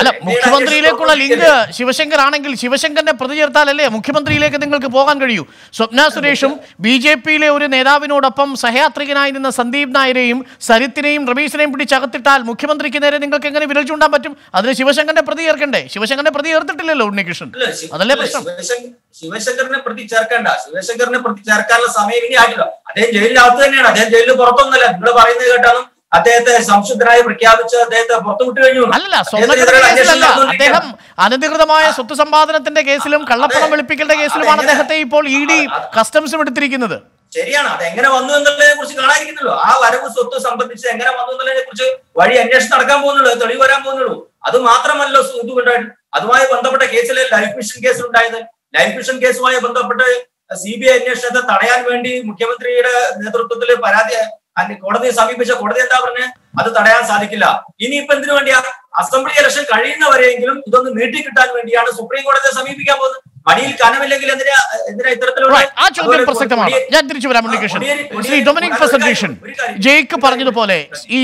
അല്ല മുഖ്യമന്ത്രിയിലേക്കുള്ള ലിങ്ക് ശിവശങ്കർ ആണെങ്കിൽ ശിവശങ്കറിനെ പ്രതി ചേർത്താലല്ലേ മുഖ്യമന്ത്രിയിലേക്ക് നിങ്ങൾക്ക് പോകാൻ കഴിയൂ? സ്വപ്ന സുരേഷും ബി ജെ പിയിലെ ഒരു നേതാവിനോടൊപ്പം സഹയാത്രികനായി നിന്ന സന്ദീപ് നായരെയും സരിത്തിനെയും റമീസിനെയും പിടിച്ചകത്തിട്ടാൽ മുഖ്യമന്ത്രിക്ക് നേരെ നിങ്ങൾക്ക് എങ്ങനെ വിരൽ ചൂണ്ടാൻ പറ്റും? അതിന് ശിവശങ്കറിനെ പ്രതി ചേർക്കണ്ടേ? ശിവശങ്കറിനെ പ്രതി ചേർത്തിട്ടില്ലല്ലോ ഉണ്ണികൃഷ്ണൻ. അതല്ലേ പ്രശ്നം? ശിവശങ്കറിനെ പ്രതി ചേർക്കണ്ട. ശിവശങ്കറിനെ പ്രതി ചേർക്കാനുള്ള സമയം ഇനി ആയിട്ടില്ല. അദ്ദേഹം ജയിലിനകത്ത് തന്നെയാണ്. അദ്ദേഹം ജയിലിൽ പുറത്തൊന്നുമല്ല. നിങ്ങൾ പറയുന്നത് കേട്ടാലും അദ്ദേഹത്തെ സംശുദ്ധനായി പ്രഖ്യാപിച്ച് അദ്ദേഹത്തെ കഴിഞ്ഞു. അല്ലല്ല അദ്ദേഹം അനധികൃതമായ സ്വത്ത് സമ്പാദനത്തിന്റെ കേസിലും കള്ളപ്പണം വെളുപ്പിക്കലിന്റെ കേസിലുമാണ് അദ്ദേഹത്തെ ഇപ്പോൾ ഇ ഡി കസ്റ്റംസും എടുത്തിരിക്കുന്നത്. ശരിയാണ്. അത് എങ്ങനെ വന്നു എന്നുള്ളതിനെ കുറിച്ച് കാണാതിരിക്കുന്നല്ലോ ആ വരവ് സ്വത്ത് സംബന്ധിച്ച് എങ്ങനെ വന്നു എന്നുള്ളതിനെ കുറിച്ച് വഴി അന്വേഷണം നടക്കാൻ പോകുന്നുള്ളൂ. തെളിവ് വരാൻ പോകുന്നുള്ളൂ. അത് മാത്രമല്ലോ അതുമായി ബന്ധപ്പെട്ട കേസിലെ ലൈഫ് മിഷൻ കേസ് ഉണ്ടായത്? ലൈഫ് മിഷൻ കേസുമായി ബന്ധപ്പെട്ട് സി ബി ഐ അന്വേഷണത്തെ തടയാൻ വേണ്ടി മുഖ്യമന്ത്രിയുടെ നേതൃത്വത്തിൽ പരാതി അന്യ- കോടതിയെ സമീപിച്ച കോടതി എന്താ പറഞ്ഞത് അത് തടയാൻ സാധിക്കില്ല. ഇനിയിപ്പോ എന്തിനു വേണ്ടിയാ? അസംബ്ലി ഇലക്ഷൻ കഴിയുന്നവരെയെങ്കിലും ഇതൊന്ന് നീട്ടിക്കിട്ടാൻ വേണ്ടിയാണ് സുപ്രീം കോടതിയെ സമീപിക്കാൻ പോകുന്നത്. മടിയിൽ കനമില്ലെങ്കിൽ എന്തിനാ എന്തിനാ ഇത്തരത്തിലുള്ള ആ ചോദ്യം പ്രസക്തമാണ്. ഞാൻ തിരിച്ചു വരാം ശ്രീ ഡൊമിനിക് പ്രസന്റേഷൻ ജയ്ക്ക് പറഞ്ഞതുപോലെ ഈ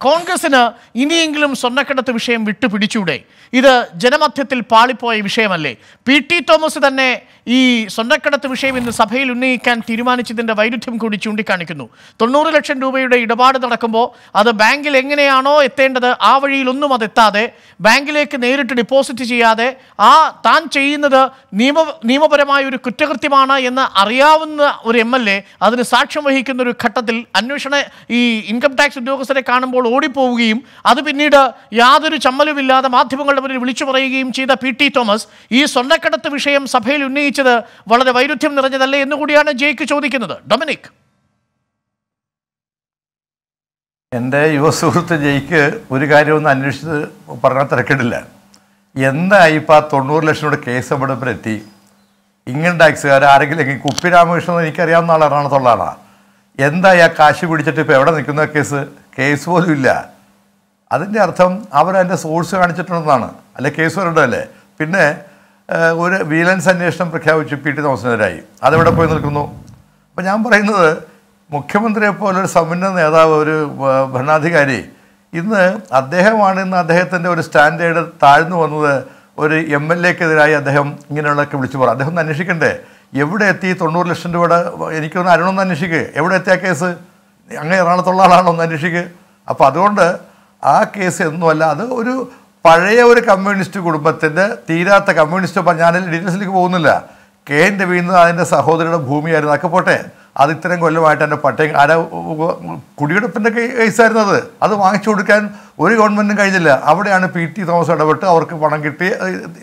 കോൺഗ്രസിന് ഇനിയെങ്കിലും സ്വർണക്കടത്ത് വിഷയം വിട്ടുപിടിച്ചൂടെ? ഇത് ജനമധ്യത്തിൽ പാളിപ്പോയ വിഷയമല്ലേ? പി ടി തോമസ് തന്നെ ഈ സ്വർണക്കടത്ത് വിഷയം ഇന്ന് സഭയിൽ ഉന്നയിക്കാൻ തീരുമാനിച്ചതിന്റെ വൈരുദ്ധ്യം കൂടി ചൂണ്ടിക്കാണിക്കുന്നു. തൊണ്ണൂറ് ലക്ഷം രൂപയുടെ ഇടപാട് നടക്കുമ്പോൾ അത് ബാങ്കിൽ എങ്ങനെയാണോ എത്തേണ്ടത് ആ വഴിയിലൊന്നും അതെത്താതെ ബാങ്കിലേക്ക് നേരിട്ട് ഡിപ്പോസിറ്റ് ചെയ്യാതെ ആ താൻ ചെയ്യുന്നത് നിയമ നിയമപരമായ ഒരു കുറ്റകൃത്യമാണ് എന്ന് അറിയാവുന്ന ഒരു എ അതിന് സാക്ഷ്യം വഹിക്കുന്ന ഒരു ഘട്ടത്തിൽ അന്വേഷണ ഈ ഇൻകം ടാക്സ് ഉദ്യോഗസ്ഥരെ കാണുമ്പോൾ ഓടിപ്പോവുകയും അത് പിന്നീട് യാതൊരു ചമ്മലുമില്ലാതെ മാധ്യമങ്ങളുടെ മുന്നിൽ വിളിച്ചു പറയുകയും ചെയ്ത പി ടി തോമസ് ഈ സ്വർണക്കടത്ത് വിഷയം സഭയിൽ ഉന്നയിച്ചത് വളരെ വൈരുദ്ധ്യം നിറഞ്ഞതല്ലേ എന്നുകൂടിയാണ് ജയ്ക്ക് ചോദിക്കുന്നത്. ഡൊമിനിക്. എന്റെ യുവ സുഹൃത്ത് ജയ്ക്ക് ഒരു കാര്യമൊന്നും അന്വേഷിച്ച് പറഞ്ഞാൽ തിരക്കിടില്ല. എന്തായി ഇപ്പം ആ തൊണ്ണൂറ് ലക്ഷം രൂപയുടെ കേസ് എവിടെ ഇങ്ങനെ ടാക്സുകാർ ആരെങ്കിലും കുപ്പി രാമകൃഷ്ണൻ എനിക്കറിയാവുന്ന ആളാണ് എന്തായി ആ കാശ് പിടിച്ചിട്ട് ഇപ്പോൾ എവിടെ നിൽക്കുന്ന കേസ്? കേസ് പോലും ഇല്ല. അതിന്റെ അർത്ഥം അവരതിന്റെ സോഴ്സ് കാണിച്ചിട്ടുണ്ടെന്നാണ്. അല്ലെ കേസ് വരേണ്ടതല്ലേ? പിന്നെ ഒരു വിജിലൻസ് അന്വേഷണം പ്രഖ്യാപിച്ചു പി ടി തോമസിനെതിരായി. അതെവിടെ പോയി നിൽക്കുന്നു? അപ്പം ഞാൻ പറയുന്നത് മുഖ്യമന്ത്രിയെ പോലെ ഒരു സമുന്നത നേതാവ് ഒരു ഭരണാധികാരി ഇന്ന് അദ്ദേഹമാണ് ഇന്ന് അദ്ദേഹത്തിന്റെ ഒരു സ്റ്റാൻഡേർഡ് താഴ്ന്നു വന്നത്. ഒരു എം എൽ എക്കെതിരായി അദ്ദേഹം ഇങ്ങനെയുള്ളതൊക്കെ വിളിച്ചു പറ. അദ്ദേഹം ഒന്ന് അന്വേഷിക്കണ്ടേ? എവിടെ എത്തി? തൊണ്ണൂറ് ലക്ഷം രൂപയുടെ എനിക്കൊന്ന് അരുണൊന്ന് അന്വേഷിക്കുക എവിടെ എത്തിയ കേസ്? അങ്ങ് എറണാകുളത്തുള്ള ആളാണോ ഒന്ന് അന്വേഷിക്കുക അപ്പോൾ അതുകൊണ്ട് ആ കേസ് ഒന്നുമല്ല അത് ഒരു പഴയ ഒരു കമ്മ്യൂണിസ്റ്റ് കുടുംബത്തിന്റെ തീരാത്ത കമ്മ്യൂണിസ്റ്റ് ഞാൻ ഡീറ്റെയിൽസിലേക്ക് പോകുന്നില്ല. കെ എൻ രവീന്ദ്രൻ അതിന്റെ സഹോദരിയുടെ ഭൂമിയായിരുന്നു അതൊക്കെ പോട്ടെ. അത് ഇത്രയും കൊല്ലമായിട്ട് എന്റെ പട്ടയം ആര കുടിയെടുപ്പിന്റെ കേസായിരുന്നു അത്. അത് വാങ്ങിച്ചു കൊടുക്കാൻ ഒരു ഗവൺമെന്റും കഴിഞ്ഞില്ല. അവിടെയാണ് പി. ടി. തോമസ് ഇടപെട്ട് അവർക്ക് പണം കിട്ടി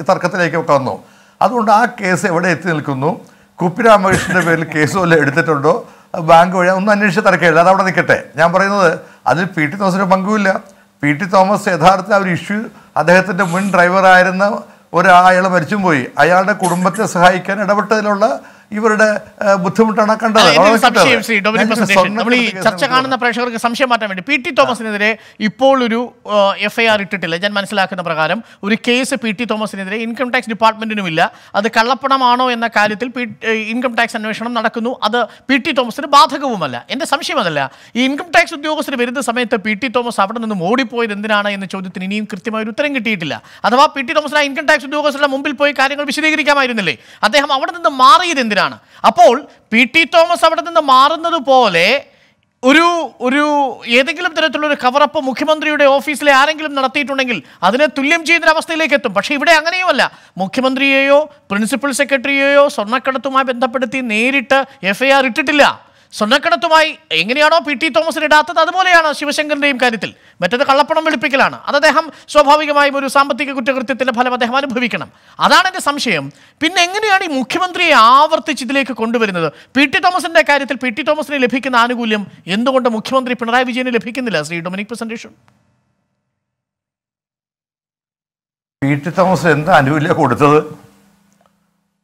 തർക്കത്തിലേക്കൊക്കെ വന്നു. അതുകൊണ്ട് ആ കേസ് എവിടെ എത്തി നിൽക്കുന്നു? കുപ്പി രാമകൃഷ്ണന്റെ പേരിൽ കേസ് വല്ലതും എടുത്തിട്ടുണ്ടോ? ബാങ്ക് വഴി ഒന്നും അന്വേഷിച്ച് തിരക്കില്ല അത് അവിടെ നിൽക്കട്ടെ. ഞാൻ പറയുന്നത് അതിൽ പി ടി തോമസിന് പങ്കുമില്ല. പി ടി തോമസ് യഥാർത്ഥത്തിൽ ആ ഒരു ഇഷ്യൂ അദ്ദേഹത്തിന്റെ മുൻ ഡ്രൈവറായിരുന്ന ഒരാൾ അയാൾ മരിച്ചും പോയി. അയാളുടെ കുടുംബത്തെ സഹായിക്കാൻ ഇടപെട്ടതിലുള്ള ഇവരുടെ ബുദ്ധിമുട്ടാണ് കണ്ടത്. നമ്മൾ ഈ ചർച്ച കാണുന്ന പ്രേക്ഷകർക്ക് സംശയം മാറ്റാൻ വേണ്ടി പി ടി തോമസിനെതിരെ ഇപ്പോൾ ഒരു എഫ് ഐ ആർ ഇട്ടിട്ടില്ല. ഞാൻ മനസ്സിലാക്കുന്ന പ്രകാരം ഒരു കേസ് പി ടി തോമസിനെതിരെ ഇൻകം ടാക്സ് ഡിപ്പാർട്ട്മെന്റിനും ഇല്ല അത് കള്ളപ്പണമാണോ എന്ന കാര്യത്തിൽ ഇൻകം ടാക്സ് അന്വേഷണം നടക്കുന്നു. അത് പി ടി തോമസിന് ബാധകവുമല്ല. എന്റെ സംശയം അതല്ല. ഈ ഇൻകം ടാക്സ് ഉദ്യോഗസ്ഥർ വരുന്ന സമയത്ത് പി ടി തോമസ് അവിടെ നിന്ന് ഓടിപ്പോയത് എന്തിനാണ് എന്ന ചോദ്യത്തിന് ഇനിയും കൃത്യമായ ഒരു ഉത്തരം കിട്ടിയിട്ടില്ല. അഥവാ പി ടി തോമസിന് ഇൻകം ടാക്സ് ഉദ്യോഗസ്ഥരുടെ മുമ്പിൽ പോയി കാര്യങ്ങൾ വിശദീകരിക്കാമായിരുന്നില്ലേ? അദ്ദേഹം അവിടെ നിന്ന് മാറിയത് എന്തിനാണ്? അപ്പോൾ പി ടി തോമസ് അവിടെ നിന്ന് മാറുന്നത് പോലെ ഒരു ഒരു ഏതെങ്കിലും തരത്തിലുള്ള കവറപ്പ് മുഖ്യമന്ത്രിയുടെ ഓഫീസിലെ ആരെങ്കിലും നടത്തിയിട്ടുണ്ടെങ്കിൽ അതിനെ തുല്യം ചെയ്യുന്ന അവസ്ഥയിലേക്ക് എത്തും. പക്ഷേ ഇവിടെ അങ്ങനെയുമല്ല. മുഖ്യമന്ത്രിയെയോ പ്രിൻസിപ്പൽ സെക്രട്ടറിയെയോ സ്വർണക്കടത്തുമായി ബന്ധപ്പെടുത്തി നേരിട്ട് എഫ് ആർ ഇട്ടിട്ടില്ല. സ്വർണക്കടത്തുമായി എങ്ങനെയാണോ പി ടി തോമസിന് ഇടാത്തത് അതുപോലെയാണ് ശിവശങ്കറിന്റെയും കാര്യത്തിൽ. മറ്റത് കള്ളപ്പണം വെളുപ്പിക്കലാണ്. അത് അദ്ദേഹം സ്വാഭാവികമായും ഒരു സാമ്പത്തിക കുറ്റകൃത്യത്തിന്റെ ഫലം അദ്ദേഹം അനുഭവിക്കണം. അതാണ് എന്റെ സംശയം. പിന്നെ എങ്ങനെയാണ് ഈ മുഖ്യമന്ത്രിയെ ആവർത്തിച്ച് ഇതിലേക്ക് കൊണ്ടുവരുന്നത്? പി ടി തോമസിന്റെ കാര്യത്തിൽ പി ടി തോമസിന് ലഭിക്കുന്ന ആനുകൂല്യം എന്തുകൊണ്ട് മുഖ്യമന്ത്രി പിണറായി വിജയന് ലഭിക്കുന്നില്ല? Shri Dominic presentation. P T Thomas എന്ത് ആനുകൂല്യം കൊടുത്തത്?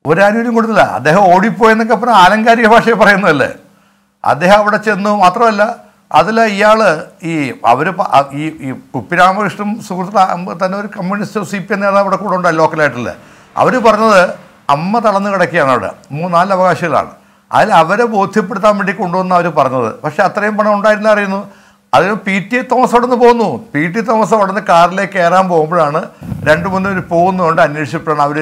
ഒരു ആനുകൂല്യം കൊടുത്തില്ല. അദ്ദേഹം ഓടിപ്പോയെന്നൊക്കെ പറഞ്ഞാൽ ആലങ്കാരിക ഭാഷയെ പറയുന്നതല്ലേ? അദ്ദേഹം അവിടെ ചെന്നു. മാത്രമല്ല അതിൽ ഇയാൾ ഈ അവർ ഈ ഈ കുപ്പിരാമകൃഷ്ണൻ സുഹൃത്ത് തന്നെ ഒരു കമ്മ്യൂണിസ്റ്റ് സി പി എം നേതാവ് അവിടെ കൂടെ ഉണ്ടായി ലോക്കലായിട്ടുള്ള അവർ പറഞ്ഞത് അമ്മ തളർന്നു കിടക്കുകയാണ് അവിടെ. മൂന്നാൽ അവകാശികളാണ്. അതിൽ അവരെ ബോധ്യപ്പെടുത്താൻ വേണ്ടി കൊണ്ടുവന്ന അവർ പറഞ്ഞത്. പക്ഷേ അത്രയും പണം ഉണ്ടായിരുന്ന അറിയുന്നു. അതിന് പി ടി തോമസ് അവിടെ നിന്ന് പോകുന്നു പി ടി തോമസ് അവിടെ നിന്ന് കാറിലേക്ക് കയറാൻ പോകുമ്പോഴാണ് രണ്ട് മൂന്ന് പോകുന്നതുകൊണ്ട് അന്വേഷിച്ചപ്പോഴാണ് അവർ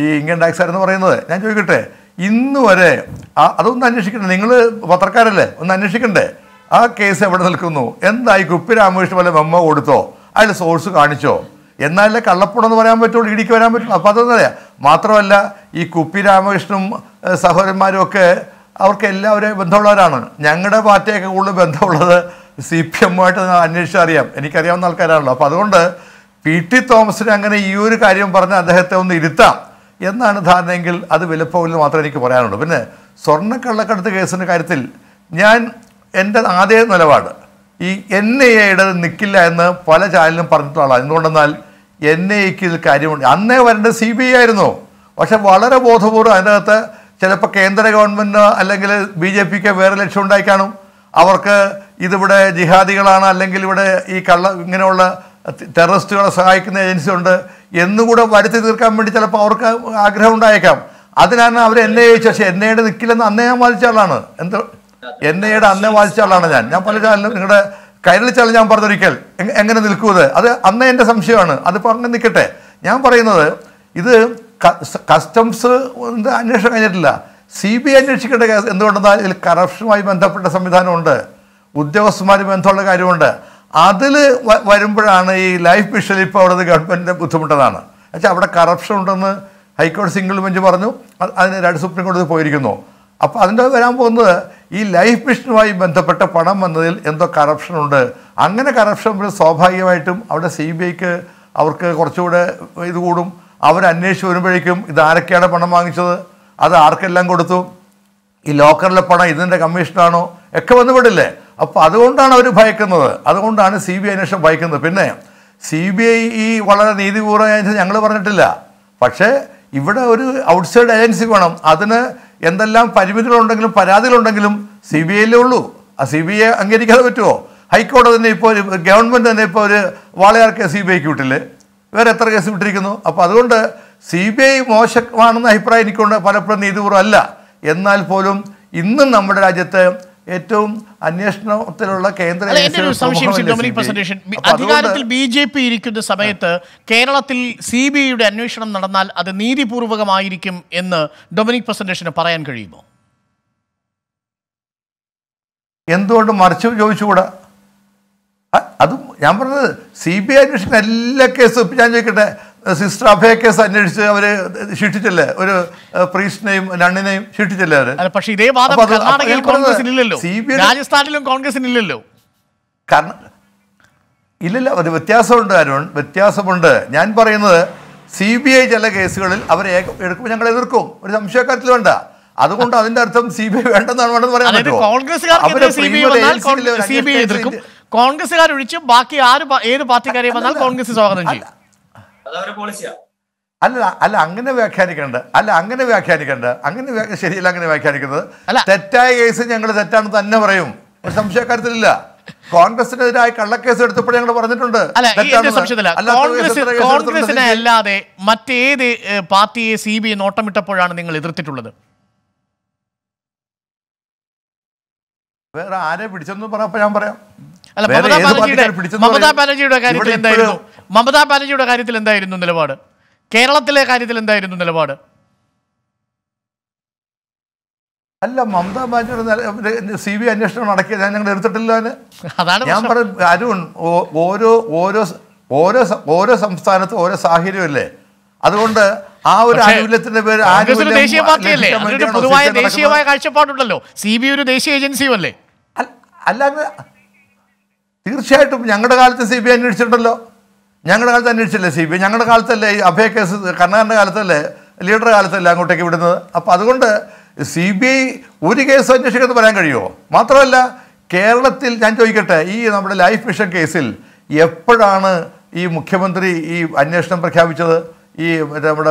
ഈ ഇൻകം ടാക്സ് ആയിരുന്നു പറയുന്നത്. ഞാൻ ചോദിക്കട്ടെ ഇന്ന് വരെ അതൊന്ന് അന്വേഷിക്കണ്ടേ. നിങ്ങൾ പത്രക്കാരല്ലേ? ഒന്ന് അന്വേഷിക്കണ്ടേ? ആ കേസ് എവിടെ നിൽക്കുന്നു? എന്തായി? കുപ്പി രാമകൃഷ്ണൻ വല്ല മെമ്മ കൊടുത്തോ? അതിൽ സോഴ്സ് കാണിച്ചോ? എന്നാലേ കള്ളപ്പണം എന്ന് പറയാൻ പറ്റുള്ളൂ ഇടിക്ക് വരാൻ പറ്റുള്ളൂ. അപ്പോൾ അതൊന്നറിയാം മാത്രമല്ല ഈ കുപ്പി രാമകൃഷ്ണനും സഹോദരന്മാരും ഒക്കെ അവർക്ക് എല്ലാവരും ബന്ധമുള്ളവരാണ്. ഞങ്ങളുടെ പാർട്ടിയൊക്കെ കൂടുതൽ ബന്ധമുള്ളത് സി പി എമ്മുമായിട്ട് അന്വേഷിച്ചറിയാം എനിക്കറിയാവുന്ന ആൾക്കാരാണല്ലോ. അപ്പോൾ അതുകൊണ്ട് പി ടി തോമസിന് അങ്ങനെ ഈ ഒരു കാര്യം പറഞ്ഞ് അദ്ദേഹത്തെ ഒന്ന് ഇരുത്താം. എന്നാണ് ധാരണയെങ്കിൽ അത് വിലപ്പോകില്ലെന്ന് മാത്രമേ എനിക്ക് പറയാനുള്ളൂ. പിന്നെ സ്വർണക്കള്ളക്കടത്ത് കേസിന്റെ കാര്യത്തിൽ ഞാൻ എന്റെ ആദ്യ നിലപാട് ഈ എൻ ഐ എയുടെ നിൽക്കില്ല എന്ന് പല ചാനലിലും പറഞ്ഞിട്ടുള്ള എന്തുകൊണ്ടെന്നാൽ എൻ ഐ എക്ക് ഇത് കാര്യമുണ്ട്. അന്നേ വരേണ്ടത് സി ബി ഐ ആയിരുന്നു. പക്ഷെ വളരെ ബോധപൂർവം അതിനകത്ത് ചിലപ്പോൾ കേന്ദ്ര ഗവൺമെന്റ് അല്ലെങ്കിൽ ബി ജെ പിക്ക് വേറെ ലക്ഷ്യം ഉണ്ടായി കാണും. അവർക്ക് ഇതിവിടെ ജിഹാദികളാണ് അല്ലെങ്കിൽ ഇവിടെ ഈ കള്ള ഇങ്ങനെയുള്ള ടെററിസ്റ്റുകളെ സഹായിക്കുന്ന ഏജൻസി ഉണ്ട് എന്നുകൂടെ വരുത്തി തീർക്കാൻ വേണ്ടി ചിലപ്പോൾ അവർക്ക് ആഗ്രഹം ഉണ്ടായേക്കാം. അതിനാണ് അവർ എന്നെ ചോദിച്ചു പക്ഷേ എൻ ഐയുടെ നിൽക്കില്ലെന്ന് അന്നേ ഞാൻ വാദിച്ച ആളാണ്. എന്ത്? എൻ ഐയുടെ അന്നേ വാദിച്ച ആളാണ് ഞാൻ. ഞാൻ പല ചാനലും നിങ്ങളുടെ കൈരളിച്ചാൽ ഞാൻ പറഞ്ഞൊരിക്കൽ എങ്- എങ്ങനെ നിൽക്കൂത്? അത് അന്ന് എന്റെ സംശയമാണ്. അതിപ്പോൾ അങ്ങനെ നിൽക്കട്ടെ. ഞാൻ പറയുന്നത് ഇത് കസ്റ്റംസ് അന്വേഷണം കഴിഞ്ഞിട്ടില്ല. സി ബി ഐ അന്വേഷിക്കേണ്ട കേസ് എന്തുകൊണ്ടെന്നാൽ ഇതിൽ കറപ്ഷനുമായി ബന്ധപ്പെട്ട സംവിധാനമുണ്ട്. ഉദ്യോഗസ്ഥന്മാർ ബന്ധമുള്ള കാര്യമുണ്ട്. അതിൽ വരുമ്പോഴാണ് ഈ ലൈഫ് മിഷൻ ഇപ്പോൾ അവിടെ ഗവൺമെന്റിന്റെ ബുദ്ധിമുട്ടതാണ്. വെച്ചാൽ അവിടെ കറപ്ഷൻ ഉണ്ടെന്ന് ഹൈക്കോടതി സിംഗിൾ ബെഞ്ച് പറഞ്ഞു. അത് അതിന് രണ്ട് സുപ്രീം കോടതി പോയിരിക്കുന്നു. അപ്പോൾ അതിന്റെ വരാൻ പോകുന്നത് ഈ ലൈഫ് മിഷനുമായി ബന്ധപ്പെട്ട പണം വന്നതിൽ എന്തോ കറപ്ഷൻ ഉണ്ട്. അങ്ങനെ കറപ്ഷൻ സ്വാഭാവികമായിട്ടും അവിടെ സി ബി ഐക്ക് അവർക്ക് കുറച്ചുകൂടെ ഇത് കൂടും. അവർ അന്വേഷിച്ച് വരുമ്പോഴേക്കും ഇത് ആരൊക്കെയാണ് പണം വാങ്ങിച്ചത്? അത് ആർക്കെല്ലാം കൊടുത്തു? ഈ ലോക്കറിലെ പണം ഇതിന്റെ കമ്മീഷനാണോ ഒക്കെ വന്നുവിടില്ലേ അപ്പോൾ അതുകൊണ്ടാണ് അവർ ഭയക്കുന്നത്. അതുകൊണ്ടാണ് സി ബി ഐ അന്വേഷണം ഭയക്കുന്നത്. പിന്നെ സി ബി ഐ ഈ വളരെ നീതിപൂർവം ഞങ്ങൾ പറഞ്ഞിട്ടില്ല. പക്ഷേ ഇവിടെ ഒരു ഔട്ട്സൈഡ് ഏജൻസി വേണം. അതിന് എന്തെല്ലാം പരിമിതികളുണ്ടെങ്കിലും പരാതികളുണ്ടെങ്കിലും സി ബി ഐയിലേ ഉള്ളൂ. ആ സി ബി ഐ അംഗീകരിക്കാതെ പറ്റുമോ ഹൈക്കോടതി തന്നെ ഇപ്പോൾ ഒരു ഗവൺമെന്റ് തന്നെ ഇപ്പോൾ ഒരു വാളയാർ കേസ് സി ബി ഐക്ക് വിട്ടില്ലേ? വേറെ എത്ര കേസ് വിട്ടിരിക്കുന്നു? അപ്പോൾ അതുകൊണ്ട് സി ബി ഐ മോശമാണെന്ന അഭിപ്രായം എനിക്കുണ്ട്. പലപ്പോഴും നീതിപൂർവം അല്ല. എന്നാൽ പോലും ഇന്നും നമ്മുടെ രാജ്യത്ത് ഏറ്റവും അന്വേഷണത്തിലുള്ള കേന്ദ്ര അധികാരത്തിൽ ബി ജെ പി ഇരിക്കുന്ന സമയത്ത് കേരളത്തിൽ സി ബി ഐയുടെ അന്വേഷണം നടന്നാൽ അത് നീതിപൂർവകമായിരിക്കും എന്ന് ഡൊമിനിക് പ്രസന്റേഷന് പറയാൻ കഴിയുമോ? എന്തുകൊണ്ട് മറിച്ച് ചോദിച്ചുകൂടാ? അതും ഞാൻ പറഞ്ഞത് സി ബി ഐ അന്വേഷിക്കുന്ന എല്ലാ കേസും ഞാൻ ചോദിക്കട്ടെ? സിസ്റ്റർ അഭയ കേസ് അന്വേഷിച്ച് അവർ ശിക്ഷിച്ചില്ലേ ഒരു പ്രീസ്റ്റിനെയും നണ്ണിനെയും ശിക്ഷിച്ചില്ലേ അവർ? പക്ഷേ ഇതേ വാദം കർണാടകയിൽ കോൺഗ്രസിനില്ലല്ലോ രാജസ്ഥാനിലും കോൺഗ്രസിനില്ലല്ലോ ഇല്ലില്ല. അത് വ്യത്യാസമുണ്ട് അരുൺ. വ്യത്യാസമുണ്ട്. ഞാൻ പറയുന്നത് സി ബി ഐ ചില കേസുകളിൽ അവരെ എടുക്കുമ്പോൾ ഞങ്ങൾ എതിർക്കും. ഒരു സംശയക്കാര്യത്തിൽ വേണ്ട. അതുകൊണ്ട് അതിന്റെ അർത്ഥം സി ബി ഐ വേണ്ടെന്നാണ് വേണ്ടത് പറയാൻ പറ്റുമോ? കോൺഗ്രസ്സുകാർ ഒഴിച്ച് ബാക്കി ആര് ഏത് പാർട്ടിക്കാരെയും വന്നാൽ കോൺഗ്രസ് സ്വാഗതം ചെയ്യും. അല്ല അല്ല അങ്ങനെ വ്യാഖ്യാനിക്കണ്ട. അല്ല അങ്ങനെ വ്യാഖ്യാനിക്കണ്ട. അങ്ങനെ ശരിയല്ല അങ്ങനെ വ്യാഖ്യാനിക്കുന്നത്. തെറ്റായ കേസ് ഞങ്ങൾ തെറ്റാണെന്ന് തന്നെ പറയും. ഒരു സംശയക്കാര്യത്തിലില്ല കോൺഗ്രസിനെതിരായി കള്ളക്കേസ് എടുത്തപ്പോൾ ഞങ്ങൾ പറഞ്ഞിട്ടുണ്ട്. കോൺഗ്രസിനെ അല്ലാതെ മറ്റേത് പാർട്ടിയെ സി ബി ഐ നോട്ടമിട്ടപ്പോഴാണ് നിങ്ങൾ എതിർത്തിട്ടുള്ളത്. വേറെ ആരെ പിടിച്ചെന്ന് പറഞ്ഞപ്പോ ഞാൻ പറയാം. മമതാ ബാനർജിയുടെ മമതാ ബാനർജിയുടെ കാര്യത്തിൽ എന്തായിരുന്നു മമതാ ബാനർജിയുടെ കാര്യത്തിൽ എന്തായിരുന്നു നിലപാട്? കേരളത്തിലെ കാര്യത്തിൽ എന്തായിരുന്നു നിലപാട്? അല്ല മമതാ ബാനർജിയുടെ സി ബി അന്വേഷണം നടക്കിയത് ഞാൻ ഞങ്ങൾ എടുത്തിട്ടില്ല അതാണ് ഞാൻ. പറയും അരുൺ ഓരോ ഓരോ ഓരോ ഓരോ സംസ്ഥാനത്തും ഓരോ സാഹചര്യമല്ലേ? അതുകൊണ്ട് ആ ഒരു ആനുകൂല്യത്തിന്റെ പേര് ദേശീയ പാർട്ടിയല്ലേ? അതിനൊരു പൊതുവായ ദേശീയമായ കാഴ്ചപ്പാടുണ്ടല്ലോ. സി ബി ഒരു ദേശീയ ഏജൻസിയും അല്ലേ അല്ല- അല്ല തീർച്ചയായിട്ടും ഞങ്ങളുടെ കാലത്ത് സി ബി ഐ അന്വേഷിച്ചിട്ടുണ്ടല്ലോ. ഞങ്ങളുടെ കാലത്ത് അന്വേഷിച്ചില്ലേ സി ബി ഐ? ഞങ്ങളുടെ കാലത്തല്ലേ ഈ അഭയ കേസ് കർണാടക കാലത്തല്ലേ ലീഡറുടെ കാലത്തല്ലേ അങ്ങോട്ടേക്ക് വിടുന്നത്? അപ്പോൾ അതുകൊണ്ട് സി ബി ഐ ഒരു കേസ് അന്വേഷിക്കുന്നത് പറയാൻ കഴിയുമോ? മാത്രമല്ല കേരളത്തിൽ ഞാൻ ചോദിക്കട്ടെ ഈ നമ്മുടെ ലൈഫ് മിഷൻ കേസിൽ എപ്പോഴാണ് ഈ മുഖ്യമന്ത്രി ഈ അന്വേഷണം പ്രഖ്യാപിച്ചത്? ഈ നമ്മുടെ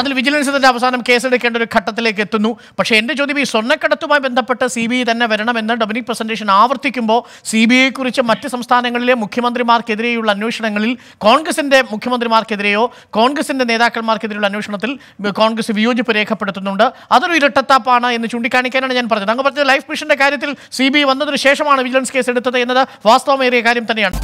അതിൽ വിജിലൻസ് തന്നെ അവസാനം കേസെടുക്കേണ്ട ഒരു ഘട്ടത്തിലേക്ക് എത്തുന്നു. പക്ഷേ എന്റെ ചോദ്യം ഈ സ്വർണക്കടത്തുമായി ബന്ധപ്പെട്ട സി ബി ഐ തന്നെ വരണമെന്ന് ഡൊമിനിക് പ്രസന്റേഷൻ ആവർത്തിക്കുമ്പോൾ സി ബി ഐ കുറിച്ച് മറ്റ് സംസ്ഥാനങ്ങളിലെ മുഖ്യമന്ത്രിമാർക്കെതിരെയുള്ള അന്വേഷണങ്ങളിൽ കോൺഗ്രസിന്റെ മുഖ്യമന്ത്രിമാർക്കെതിരെയോ കോൺഗ്രസിന്റെ നേതാക്കന്മാർക്കെതിരെയുള്ള അന്വേഷണത്തിൽ കോൺഗ്രസ് വിയോജിപ്പ് രേഖപ്പെടുത്തുന്നുണ്ട്. അതൊരു ഇരട്ടത്താപ്പാണ് എന്ന് ചൂണ്ടിക്കാണിക്കാനാണ് ഞാൻ പറഞ്ഞത്. അങ്ങ് പറഞ്ഞത് ലൈഫ് മിഷന്റെ കാര്യത്തിൽ സി ബി ഐ വന്നതിന് ശേഷമാണ് വിജിലൻസ് കേസ് എടുത്തത് എന്നത് വാസ്തവമേറിയ കാര്യം തന്നെയാണ്.